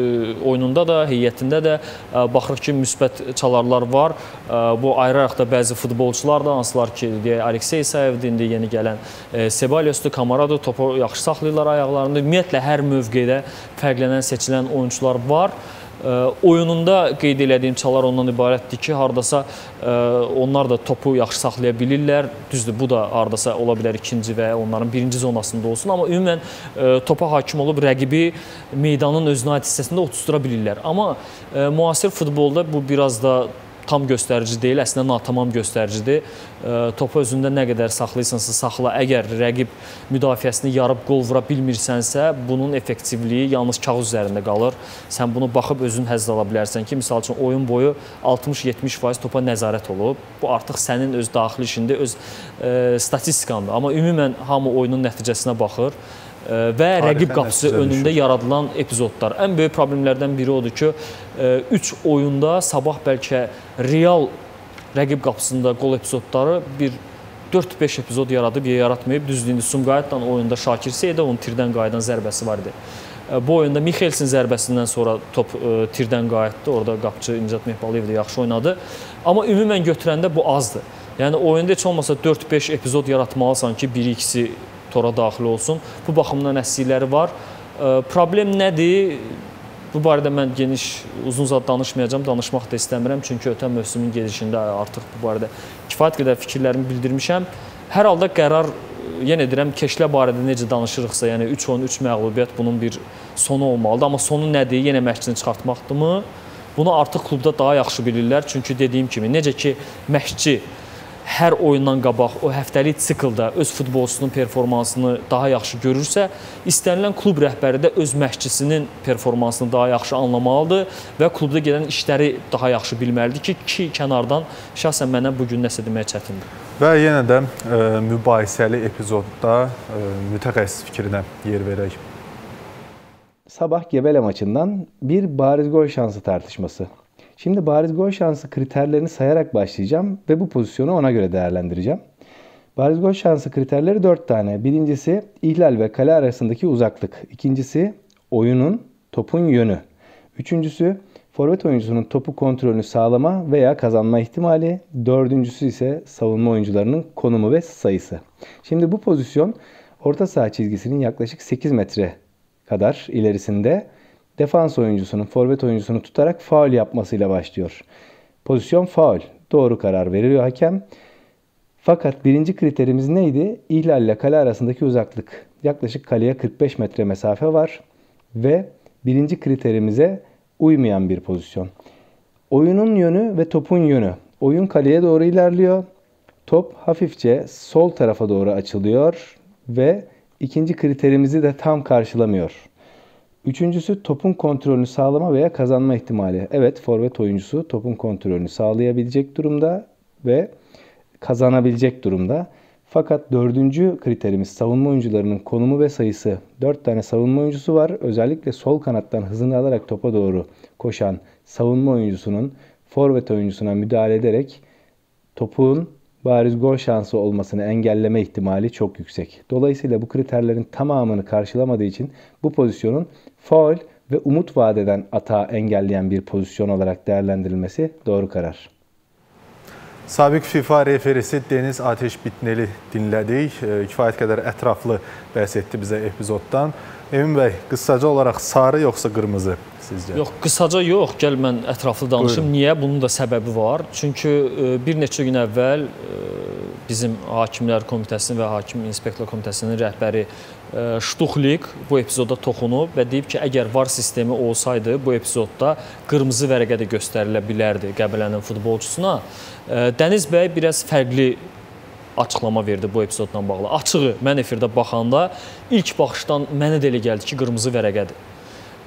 oyununda da, heyətində də ə, baxırıq ki, müsbət çalarlar var. Bu ayrı-ayrı da bəzi futbolçular da hansılar ki, deyək Aleksey Isayevdir, indi yeni gələn ə, Sebaliosdur, Kamaradır, topu yaxşı saxlayırlar ayaqlarında. Ümumiyyətlə hər mövqedə fərqlənən, seçilən oyunçular var. Oyununda qeyd elədiyim çalar ondan ibarətdir ki, hardasa onlar da topu yaxşı saxlaya bilirlər. Düzdür, bu da hardasa ola bilər ikinci və onların birinci zonasında olsun, amma ümumən topa hakim olub rəqibi meydanın özünə aid hissəsində otuzdura bilirlər. Amma müasir futbolda bu biraz da tam göstərici deyil, əslində natamam göstəricidir. Topu özündə nə qədər saxlayırsansa saxla. Əgər rəqib müdafiəsini yarıb qol vura bilmirsənsə, bunun effektivliyi yalnız kağız üzərində qalır. Sən bunu baxıb özün həzz ala bilərsən ki, məsəl üçün oyun boyu 60-70% topa nəzarət olub. Bu artıq sənin öz daxili işində öz ə, statistikandır. Amma ümumən hamı oyunun nəticəsinə baxır və rəqib qapısı önündə yaradılan epizodlar. Ən böyük problemlərdən biri odur ki, 3 oyunda sabah bəlkə real rəqib qapısında qol epizodları bir 4-5 epizod yaradıb ya yaratmayıb. Düzdür, indi Sumqayıtla oyunda Şakir Seyidovun tirdən qayıdan zərbəsi var idi. E, Bu oyunda Mixelsin zərbəsindən sonra top ə, tirdən qayıtdı. Orada qapıçı İncat Mehbaliyev də yaxşı oynadı. Amma ümumən götürəndə bu azdır. Yəni oyunda heç olmasa 4-5 epizod yaratmalısan ki, biri ikisi tora daxil olsun. Bu baxımdan əslikləri var. Problem nədir? Bu barədə mən geniş, uzun zad danışmayacağam, danışmaq da istəmirəm, çünki ötən mövsümün gedişində artıq bu barədə kifayət qədər fikirlərimi bildirmişəm. Hər halda qərar yenə deyirəm, keşlə barədə necə danışırıqsa, yəni 3 oyun, 3 məğlubiyyət bunun bir sonu olmalıdır. Amma sonu nədir? Yenə məşqçini çıxartmaqdırmı? Bunu artıq klubda daha yaxşı bilirlər. Çünki dediyim kimi, necə ki məşqçi hər oyundan qabaq o həftəlik siklda öz futbolçusunun performansını daha yaxşı görürsə, istənilən klub rəhbəri də öz məşqçisinin performansını daha yaxşı anlamalıdır və klubda gedən işləri daha yaxşı bilməlidir ki, ki kənardan şəxsən mənə bu gün nəsə demək çətindir. Və yenə də ə, mübahisəli epizodda ə, mütəxəssis fikrinə yer verək. Sabah Gebele maçından bir bariz gol şansı tartışması. Şimdi bariz gol şansı kriterlerini sayarak başlayacağım ve bu pozisyonu ona göre değerlendireceğim. Bariz gol şansı kriterleri 4 tane. Birincisi ihlal ve kale arasındaki uzaklık. İkincisi oyunun topun yönü. Üçüncüsü forvet oyuncusunun topu kontrolünü sağlama veya kazanma ihtimali. Dördüncüsü ise savunma oyuncularının konumu ve sayısı. Şimdi bu pozisyon orta saha çizgisinin yaklaşık 8 metre kadar ilerisinde defans oyuncusunun forvet oyuncusunu tutarak faul yapmasıyla başlıyor. Pozisyon faul. Doğru karar veriyor hakem. Fakat birinci kriterimiz neydi? İhlal ile kale arasındaki uzaklık. Yaklaşık kaleye 45 metre mesafe var ve birinci kriterimize uymayan bir pozisyon. Oyunun yönü ve topun yönü. Oyun kaleye doğru ilerliyor. Top hafifçe sol tarafa doğru açılıyor ve ikinci kriterimizi de tam karşılamıyor. Üçüncüsü topun kontrolünü sağlama veya kazanma ihtimali. Evet forvet oyuncusu topun kontrolünü sağlayabilecek durumda ve kazanabilecek durumda. Fakat dördüncü kriterimiz savunma oyuncularının konumu ve sayısı. Dört tane savunma oyuncusu var. Özellikle sol kanattan hızını alarak topa doğru koşan savunma oyuncusunun forvet oyuncusuna müdahale ederek topun bariz gol şansı olmasını engelleme ihtimali çok yüksek. Dolayısıyla bu kriterlerin tamamını karşılamadığı için bu pozisyonun faul ve umut vadeden atağı engelleyen bir pozisyon olarak değerlendirilmesi doğru karar. Sabiq FIFA referisi Deniz Ateş Bitneli dinlədik. E, Kifayət qədər ətraflı bəhs etdi bizə epizoddan. Emin bəy, qısaca olaraq sarı yoxsa qırmızı sizcə? Yox, qısaca yox. Gəl mən ətraflı danışım. Buyurun. Niyə? Bunun da səbəbi var. Çünki e, bir neçə gün əvvəl e, bizim Hakimlər Komitəsinin və Hakim İnspektor Komitəsinin rəhbəri Ştuxlik bu epizoda toxunub və deyib ki, əgər VAR sistemi olsaydı bu epizodda qırmızı vərəqə də göstərilə bilərdi Qəbələnin futbolçusuna. Dəniz bəy biraz fərqli açıqlama verdi bu epizodla bağlı. Açığı mən efirdə baxanda ilk baxışdan mənə də elə gəldi ki, qırmızı vərəqədir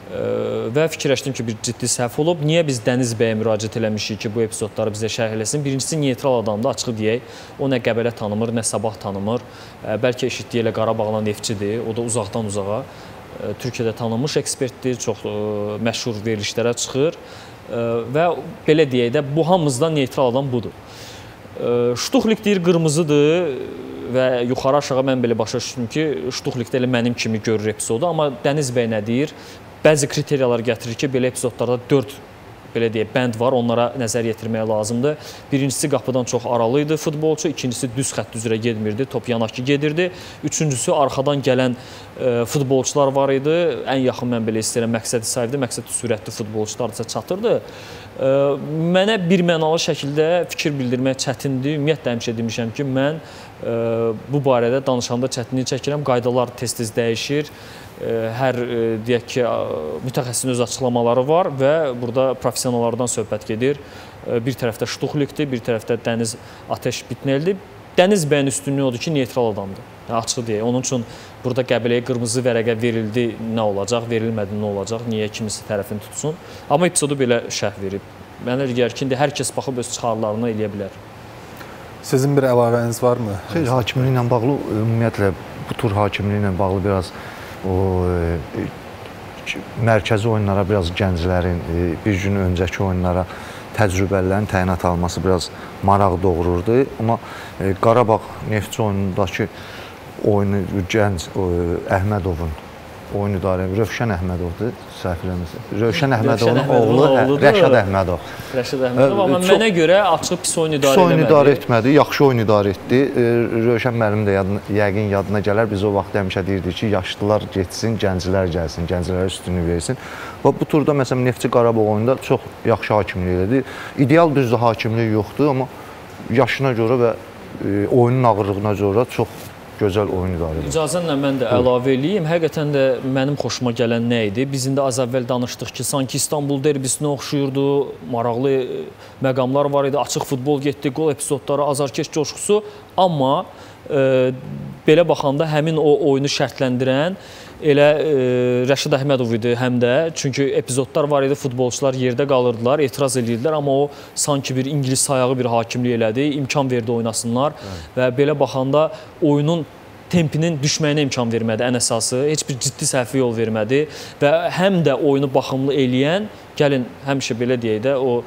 və fikirləşdim ki, bir ciddi səhv olub. Niyə biz Dəniz bəyə müraciət eləmişik ki, bu epizodları bizə şərh eləsin? Birincisi neytral adamdır, açıq deyək. O nə Qəbələ tanımır, nə Sabah tanımır. Bəlkə eşitdiyi elə Qarabağla Neftçidir. O da uzaqdan uzağa Türkiyədə tanınmış ekspertdir, çox məşhur verilişlərə çıxır və belə deyək də bu hamımızdan neytral adam budur. Ştuxlik deyir qırmızıdır və yuxarı aşağı mən belə başa düşdüm ki, Ştuxlikdə elə mənim kimi görür epizodu, amma Dəniz bəy nə deyir? Bəzi kriteriyalar gətirir ki, belə epizodlarda 4 belə deyək, bənd var, onlara nəzər yetirmək lazımdır. Birincisi qapıdan çox aralı idi futbolçu, ikincisi düz xətt üzrə getmirdi, top yanaqki gedirdi. Üçüncüsü arxadan gələn e, futbolçular var idi. Ən yaxın mən belə istəyirəm Məqsəd İsayevdir. Məqsəd sürətli futbolçularsa çatırdı. E, mənə bir mənalı şəkildə fikir bildirmək çətindir. Ümumiyyətlə həmişə demişəm ki, mən e, bu barədə danışanda çətinlik çəkirəm. Qaydalar tez-tez dəyişir hər deyək ki, mütəxəssisin öz açıqlamaları var və burada professionallardan söhbət gedir. Bir tərəfdə Ştuxlikdir, bir tərəfdə Dəniz Ateş Bitneldir. Dəniz bəyin üstünlüyü odur ki, neytral adamdır. Yəni açıq deyək. Onun üçün burada Qəbələyə qırmızı vərəqə verildi, nə olacaq, verilmədi, nə olacaq, niyə kimisi tərəfini tutsun. Amma epizodu belə şərh verib. Mənə elə gəlir ki, indi hər kəs baxıb öz çıxarlarını eləyə bilər. Sizin bir əlavəniz varmı? Xeyr, hakimliklə bağlı ümumiyyətlə bu tur hakimliklə bağlı biraz o e, mərkəzi oyunlara biraz gənclərin e, bir gün öncəki oyunlara təcrübəlilərin təyinat alması biraz maraq doğururdu. Amma e, Qarabağ Neftçi oyunundakı oyunu gənc Əhmədovun oyun idarə Rövşən Əhmədovdur, səhv eləmirəm. Rövşən Əhmədovun oğlu Rəşad Əhmədov. Rəşad Əhmədov, amma mənə görə açıq pis oyun idarə etmədi. Pis oyun idarə etmədi, yaxşı oyun idarə etdi. Rövşən müəllim də yəqin yadına gələr. Biz o vaxt həmişə deyirdik ki, yaşlılar getsin, gənclər gəlsin, gənclərə üstünlük versin. Və bu turda məsələn Neftçi Qarabağ oyununda çox yaxşı hakimlik elədi. İdeal düzdür hakimlik yoxdur, amma yaşına görə və oyunun ağırlığına görə çox gözəl oyun idarə edir. İcazənlə mən də əlavə eləyim. Həqiqətən də mənim xoşuma gələn nə idi? Biz indi az əvvəl danışdıq ki, sanki İstanbul derbisinə oxşuyurdu. Maraqlı e, məqamlar var idi. Açıq futbol getdi, qol epizodları, azarkeş coşqusu, amma e, belə baxanda həmin o oyunu şərtləndirən elə e, Rəşid Əhmədov idi həm də. Çünki epizodlar var idi, futbolçular yerdə qalırdılar, etiraz edirdilər, amma o sanki bir ingilis sayağı bir hakimlik elədi, imkan verdi oynasınlar Hı. və belə baxanda oyunun tempinin düşməyinə imkan vermədi ən əsası. Heç bir ciddi səhvi yol vermədi və həm də oyunu baxımlı eləyən, gəlin həmişə belə deyək də o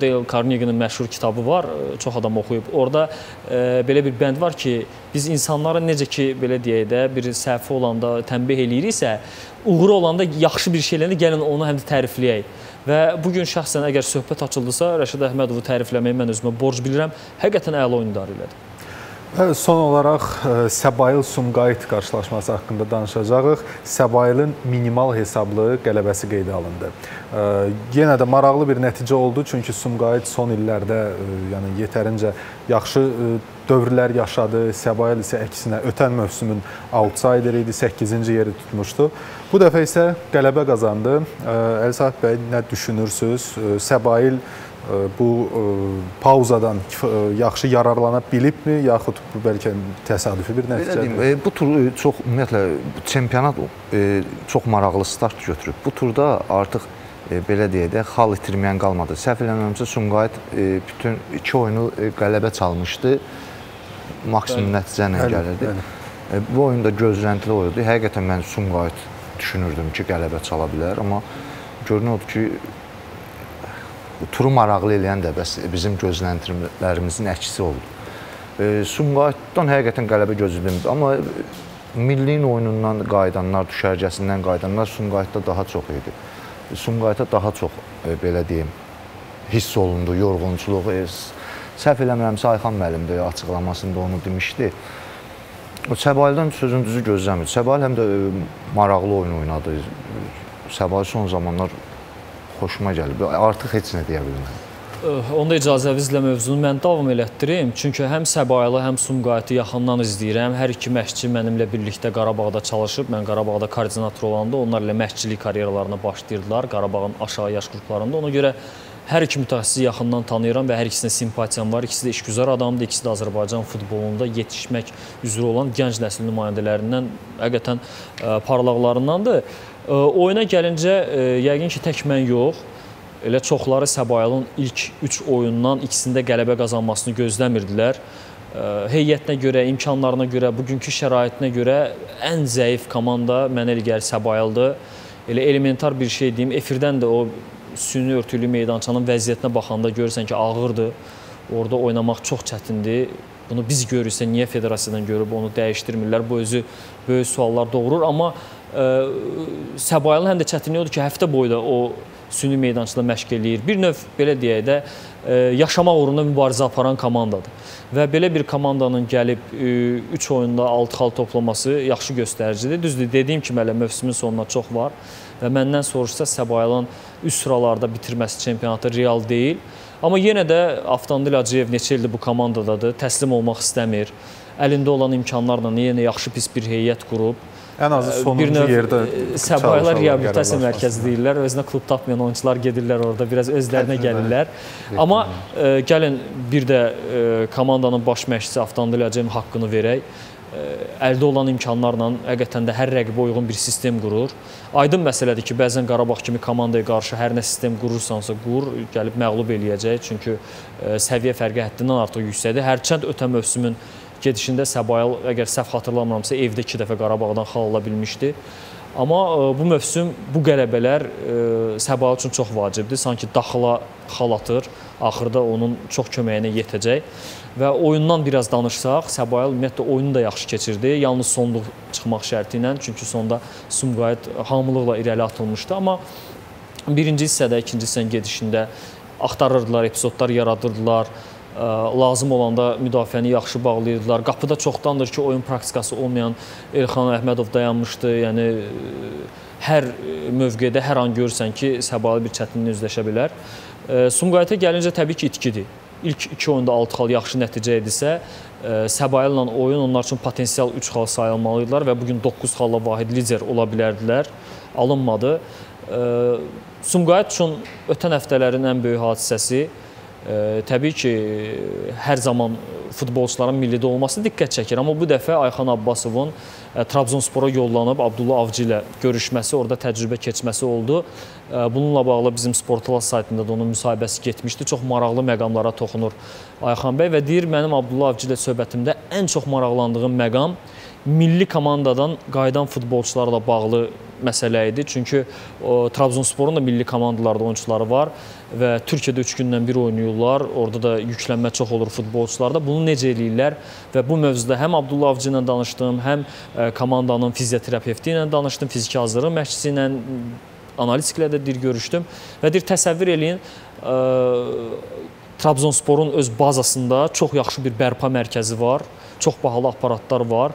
Dale Carnegie-nin məşhur kitabı var, çox adam oxuyub. Orada e, belə bir bənd var ki, biz insanlara necə ki, belə deyək də, bir səhvi olanda tənbih eləyiriksə, uğuru olanda yaxşı bir şey eləndə gəlin onu həm də tərifləyək. Və bu gün şəxsən əgər söhbət açıldısa, Rəşid Əhmədovu tərifləməyi mən özümə borc bilirəm. Həqiqətən əla oyun idarə elədi. Son olaraq e, Səbail-Sumqayıt qarşılaşması haqqında danışacağıq. Səbailin minimal hesablı qələbəsi qeydə alındı. Yenə də maraqlı bir nəticə oldu, çünki Sumqayıt son illərdə yəni yetərincə yaxşı dövrlər yaşadı. Səbail isə əksinə ötən mövsümün outsider idi, 8-ci yeri tutmuşdu. Bu dəfə isə qələbə qazandı. Əlisahib bəy nə düşünürsüz? Səbail bu pauzadan yaxşı yararlana bilibmi, yaxud bəlkə təsadüfi bir nəticədir? Deyim, bu tur çox ümumiyyətlə çempionat çox maraqlı start götürüb. Bu turda artıq belə deyək də xal itirməyən qalmadı. Səhv eləmirəmsə Sumqayıt bütün iki oyunu qələbə çalmışdı. Maksimum nəticə ilə gəlirdi. Bəli. Bu oyunda gözləntili oyundu. Həqiqətən mən Sumqayıt düşünürdüm ki, qələbə çala bilər, amma görünür ki, turu maraqlı eləyən də bəs bizim gözləntilərimizin əksisi oldu. E, Sumqayıtdan həqiqətən qələbə gözlədim, amma milliyin oyunundan qayıdanlar, düşərgəsindən qayıdanlar Sumqayıtda daha çox idi. Sumqayıta daha çox e, belə deyim hiss olundu, yorğunçuluq. E, səhv eləmirəmsə Ayxan müəllim də açıqlamasında onu demişdi. O Səbaildən sözün düzü gözləmir. Səbail həm də e, maraqlı oyun oynadı. Səbail son zamanlar xoşuma gəlib. Artıq heç nə deyə bilmərəm. Onda icazənizlə mövzunu mən davam elətdirim. Çünki həm Səbaylı, həm Sumqayıtı yaxından izləyirəm. Hər iki məşqçi mənimlə birlikdə Qarabağda çalışıb. Mən Qarabağda koordinator olanda onlar ilə məşqçilik karyeralarına başlayırdılar. Qarabağın aşağı yaş qruplarında. Ona görə hər iki mütəxəssisi yaxından tanıyıram və hər ikisinə simpatiyam var. İkisi də işgüzar adamdır. İkisi də Azərbaycan futbolunda yetişmək üzrə olan gənc nəsil nümayəndələrindən həqiqətən parlaqlarındandır. Oyuna gəlincə yəqin ki, tək mən yox, elə çoxları Səbayılın ilk 3 oyundan ikisində qələbə qazanmasını gözləmirdilər. Heyətinə görə, imkanlarına görə, bugünkü şəraitinə görə ən zəif komanda mənə elə gəlir Səbayıldır. Elə elementar bir şey deyim, efirdən də o süni örtülü meydançanın vəziyyətinə baxanda görürsən ki, ağırdır. Orada oynamaq çox çətindir. Bunu biz görürsə niyə federasiyadan görüb onu dəyişdirmirlər? Bu özü böyük suallar doğurur, amma ə, Səbayılın həm də çətinliyi odur ki, həftə boyu da o süni meydançada məşq eləyir. Bir növ belə deyək də yaşamaq uğrunda mübarizə aparan komandadır. Və belə bir komandanın gəlib 3 oyunda 6 xal toplaması yaxşı göstəricidir. Düzdür, dediyim kimi hələ mövsümün sonuna çox var və məndən soruşsa Səbayılın üst sıralarda bitirməsi çempionatı real deyil. Amma yenə də Avtandil Hacıyev neçə ildir bu komandadadır, təslim olmaq istəmir. Əlində olan imkanlarla yenə yaxşı pis bir heyət qurub. Ən azı sonuncu bir növ, yerdə Səbaylar reabilitasiya mərkəzi deyirlər. Özünə klub tapmayan oyunçular gedirlər orada, biraz özlərinə gəlirlər. Amma ə, gəlin bir də ə, komandanın baş məşqçisi Avtandil Hacıyev haqqını verək əldə olan imkanlarla həqiqətən də hər rəqibə uyğun bir sistem qurur. Aydın məsələdir ki, bəzən Qarabağ kimi komandaya qarşı hər nə sistem qurursansa qur, gəlib məğlub eləyəcək. Çünki səviyyə fərqi həddindən artıq yüksəkdir. Hərçənd ötən mövsümün gedişində Səbayıl əgər səhv xatırlamıramsa evdə 2 dəfə Qarabağdan xal ala bilmişdi. Amma bu mövsüm bu qələbələr Səbayıl üçün çox vacibdir. Sanki daxıla xal atır, axırda onun çox köməyinə yetəcək. Və oyundan biraz danışsaq, Səbayıl ümumiyyətlə oyunu da yaxşı keçirdi. Yalnız sonluq çıxmaq şərti ilə, çünki sonda Sumqayıt hamılıqla irəli atılmışdı, amma birinci hissədə, ikinci hissənin gedişində axtarırdılar, epizodlar yaradırdılar lazım olanda müdafiəni yaxşı bağlayırdılar. Qapıda çoxdandır ki, oyun praktikası olmayan Elxan Əhmədov dayanmışdı. Yəni hər mövqedə hər an görürsən ki, Səbalı bir çətinliklə üzləşə bilər. Sumqayıta gəlincə təbii ki, itkidir ilk iki oyunda 6 xal yaxşı nəticə edirsə, Səbail ilə oyun onlar üçün potensial 3 xal sayılmalı idilər və bu gün 9 xalla vahid lider ola bilərdilər. Alınmadı. Sumqayıt üçün ötən həftələrin ən böyük hadisəsi təbii ki, hər zaman futbolçuların millidə olması diqqət çəkir. Amma bu dəfə Ayxan Abbasovun Trabzonspora yollanıb Abdullah Avcı ilə görüşməsi, orada təcrübə keçməsi oldu. Bununla bağlı bizim Sportlas saytında da onun müsahibəsi getmişdi. Çox maraqlı məqamlara toxunur Ayxan bəy və deyir, mənim Abdullah Avcı ilə söhbətimdə ən çox maraqlandığım məqam milli komandadan qayıdan futbolçularla bağlı məsələ idi. Çünki o, Trabzonsporun da milli komandalarda oyunçuları var və Türkiyədə 3 gündən bir oynayırlar. Orada da yüklənmə çox olur futbolçularda. Bunu necə eləyirlər və bu mövzuda həm Abdullah Avcı ilə danışdım, həm ə, komandanın fizioterapevti ilə danışdım, fiziki hazırlıq məşqçisi ilə analitiklə də dir görüşdüm və dir təsəvvür eləyin ə, Trabzonsporun öz bazasında çox yaxşı bir bərpa mərkəzi var, çox bahalı aparatlar var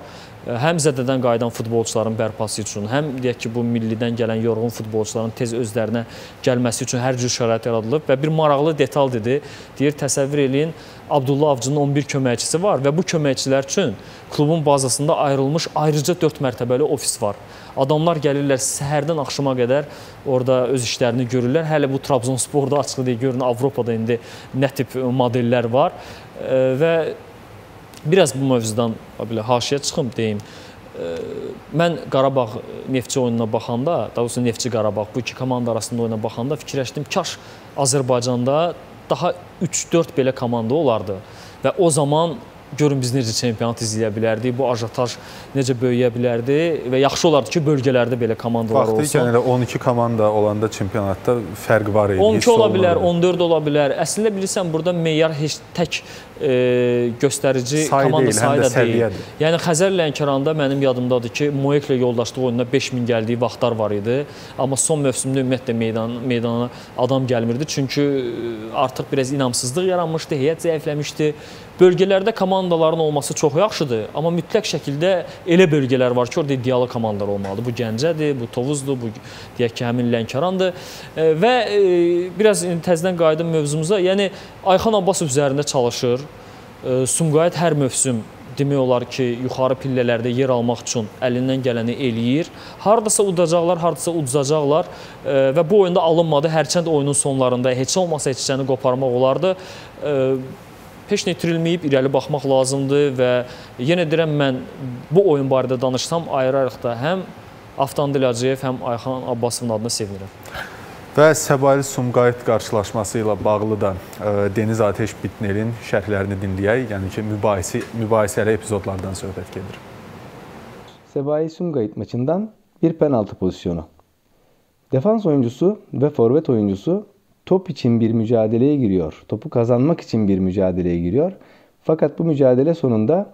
həm zədədən qayıdan futbolçuların bərpası üçün, həm deyək ki, bu millidən gələn yorğun futbolçuların tez özlərinə gəlməsi üçün hər cür şərait yaradılıb və bir maraqlı detal dedi. Deyir, təsəvvür eləyin, Abdullah Avcının 11 köməkçisi var və bu köməkçilər üçün klubun bazasında ayrılmış ayrıca 4 mərtəbəli ofis var. Adamlar gəlirlər səhərdən axşama qədər orada öz işlərini görürlər. Hələ bu Trabzonsporda deyə görün Avropada indi nə tip modellər var və Biraz bu mövzudan belə haşiyə çıxım deyim. Mən Qarabağ Neftçi oyununa baxanda, daha doğrusu Neftçi Qarabağ bu iki komanda arasında oyuna baxanda fikirləşdim, kaş Azərbaycanda daha 3-4 belə komanda olardı və o zaman görün biz necə çempionat izləyə bilərdik, bu ajotaj necə böyüyə bilərdi və yaxşı olardı ki, bölgələrdə belə komandalar olsun. Vaxtı ikən elə 12 komanda olanda çempionatda fərq var idi. 12 ola bilər, 14 ola bilər. Əslində bilirsən burada meyar heç tək e, göstərici sayı komanda deyil, sayı da deyil. Səviyyədir. Yəni Xəzər Lənkəranda mənim yadımdadır ki, Moeklə yoldaşlıq oyununa 5000 gəldiyi vaxtlar var idi. Amma son mövsümdə ümumiyyətlə meydan meydana adam gəlmirdi. Çünki artıq biraz inamsızlıq yaranmışdı, heyət zəifləmişdi. Bölgələrdə komanda komandaların olması çox yaxşıdır, amma mütləq şəkildə elə bölgələr var ki, orada iddialı komandalar olmalıdır. Bu Gəncədir, bu Tovuzdur, bu deyək ki, həmin Lənkərandır. Və biraz təzədən qayıdım mövzumuza. Yəni Ayxan Abbasov üzərində çalışır. Sumqayıt hər mövsüm demək olar ki, yuxarı pillələrdə yer almaq üçün əlindən gələni eləyir. Hardasa udacaqlar, hardasa uduzacaqlar və bu oyunda alınmadı. Hərçənd oyunun sonlarında heç olmasa heç hissəni qoparmaq olardı. Heç nə itirilməyib, irəli baxmaq lazımdır və yenə deyirəm mən bu oyun barədə danışsam ayırarıq da həm Aftan Dilacıyev, həm Ayxan Abbasovun adına sevinirəm. Və Səbail Sumqayıt qarşılaşması ilə bağlı da ə, Deniz Ateş Bitner'in şərhlərini dinləyək. Yəni ki, mübahisə mübahisəli epizodlardan söhbət gedir. Səbail Sumqayıt maçından bir penaltı pozisyonu. Defans oyuncusu ve forvet oyuncusu top için bir mücadeleye giriyor. Topu kazanmak için bir mücadeleye giriyor. Fakat bu mücadele sonunda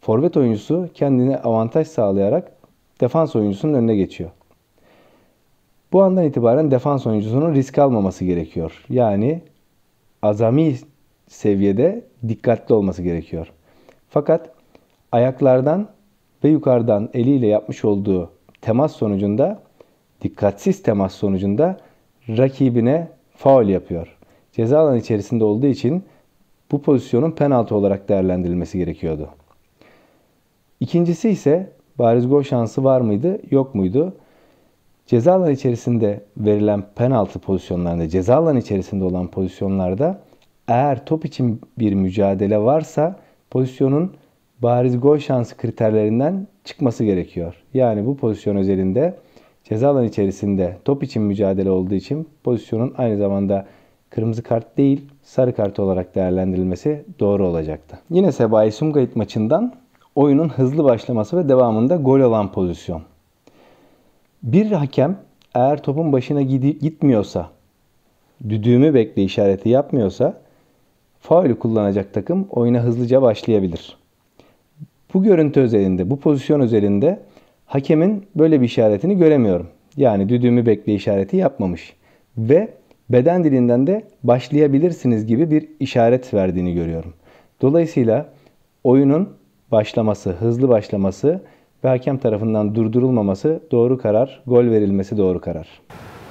forvet oyuncusu kendine avantaj sağlayarak defans oyuncusunun önüne geçiyor. Bu andan itibaren defans oyuncusunun risk almaması gerekiyor. Yani azami seviyede dikkatli olması gerekiyor. Fakat ayaklardan ve yukarıdan eliyle yapmış olduğu temas sonucunda dikkatsiz temas sonucunda rakibine faul yapıyor. Ceza alanı içerisinde olduğu için bu pozisyonun penaltı olarak değerlendirilmesi gerekiyordu. İkincisi ise bariz gol şansı var mıydı, yok muydu? Ceza alanı içerisinde verilen penaltı pozisyonlarında, ceza alanı içerisinde olan pozisyonlarda eğer top için bir mücadele varsa pozisyonun bariz gol şansı kriterlerinden çıkması gerekiyor. Yani bu pozisyon özelinde ceza alanı içerisinde top için mücadele olduğu için pozisyonun aynı zamanda kırmızı kart değil sarı kart olarak değerlendirilmesi doğru olacaktı. Yine Sebahi Sumgayit maçından oyunun hızlı başlaması ve devamında gol olan pozisyon. Bir hakem eğer topun başına gitmiyorsa, düdüğümü bekle işareti yapmıyorsa faulü kullanacak takım oyuna hızlıca başlayabilir. Bu görüntü özelinde, bu pozisyon özelinde hakemin böyle bir işaretini göremiyorum. Yani düdüğümü bekle işareti yapmamış. Ve beden dilinden de başlayabilirsiniz gibi bir işaret verdiğini görüyorum. Dolayısıyla oyunun başlaması, hızlı başlaması ve hakem tarafından durdurulmaması doğru karar, gol verilmesi doğru karar.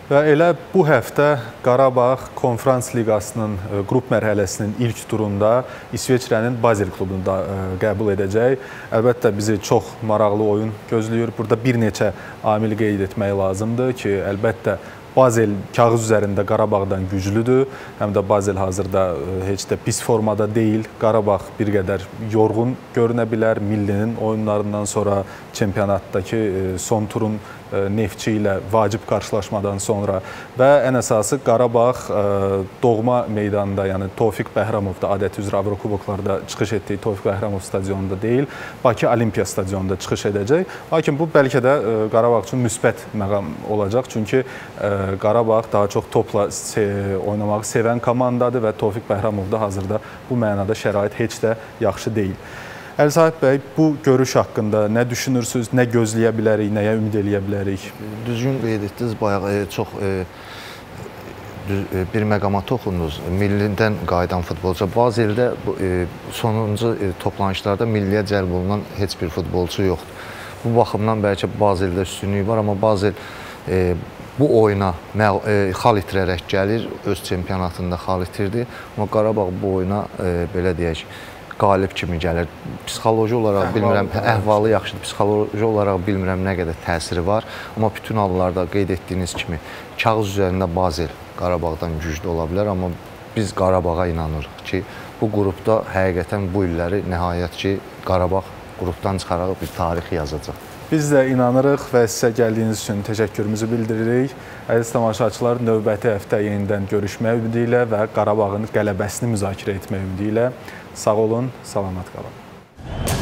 Və elə bu həftə Qarabağ Konfrans Liqasının e, qrup mərhələsinin ilk turunda İsveçrənin Basel klubunu da e, qəbul edəcək. Əlbəttə bizi çox maraqlı oyun gözləyir. Burada bir neçə amil qeyd etmək lazımdır ki, əlbəttə Bazel kağız üzərində Qarabağdan güclüdür. Həm də Bazel hazırda e, heç də pis formada deyil. Qarabağ bir qədər yorğun görünə bilər. Millinin oyunlarından sonra çempionatdakı son turun Neftçi ilə vacib qarşılaşmadan sonra və ən əsası Qarabağ doğma meydanında, yəni Tofiq Bəhramovda adəti üzrə Avrokuboklarda çıxış etdiyi Tofiq Bəhramov stadionunda deyil, Bakı Olimpiya stadionunda çıxış edəcək. Lakin bu bəlkə də Qarabağ üçün müsbət məqam olacaq. Çünki Qarabağ daha çox topla oynamağı sevən komandadır və Tofiq Bəhramov da hazırda bu mənada şərait heç də yaxşı deyil. Əli Sahib bəy, bu görüş haqqında nə düşünürsüz, nə gözləyə bilərik, nəyə ümid eləyə bilərik? Düzgün qeyd etdiniz, bayaq e, çox e, e, bir məqama toxundunuz. Millidən qayıdan futbolçu. Bazı ildə sonuncu toplanışlarda milliyə cəlb olunan heç bir futbolçu yoxdur. Bu baxımdan bəlkə bazı ildə üstünlüyü var, amma bazı il bu oyuna xal itirərək gəlir, öz çempionatında xal itirdi. Amma Qarabağ bu oyuna belə deyək, qalib kimi gəlir. Psixoloji olaraq əhvalı, bilmirəm, əhvalı yaxşıdır. Psixoloji olaraq bilmirəm nə qədər təsiri var. Amma bütün hallarda qeyd etdiyiniz kimi kağız üzərində Bazel Qarabağdan güclü ola bilər, amma biz Qarabağa inanırıq ki, bu qrupda həqiqətən bu illəri nəhayət ki, Qarabağ qrupdan çıxaraq bir tarix yazacaq. Biz də inanırıq və sizə gəldiyiniz üçün təşəkkürümüzü bildiririk. Əziz tamaşaçılar, növbəti həftə yenidən görüşmək ümidi ilə və Qarabağın qələbəsini müzakirə etmək ümidi ilə Sağ olun, salamat qalın.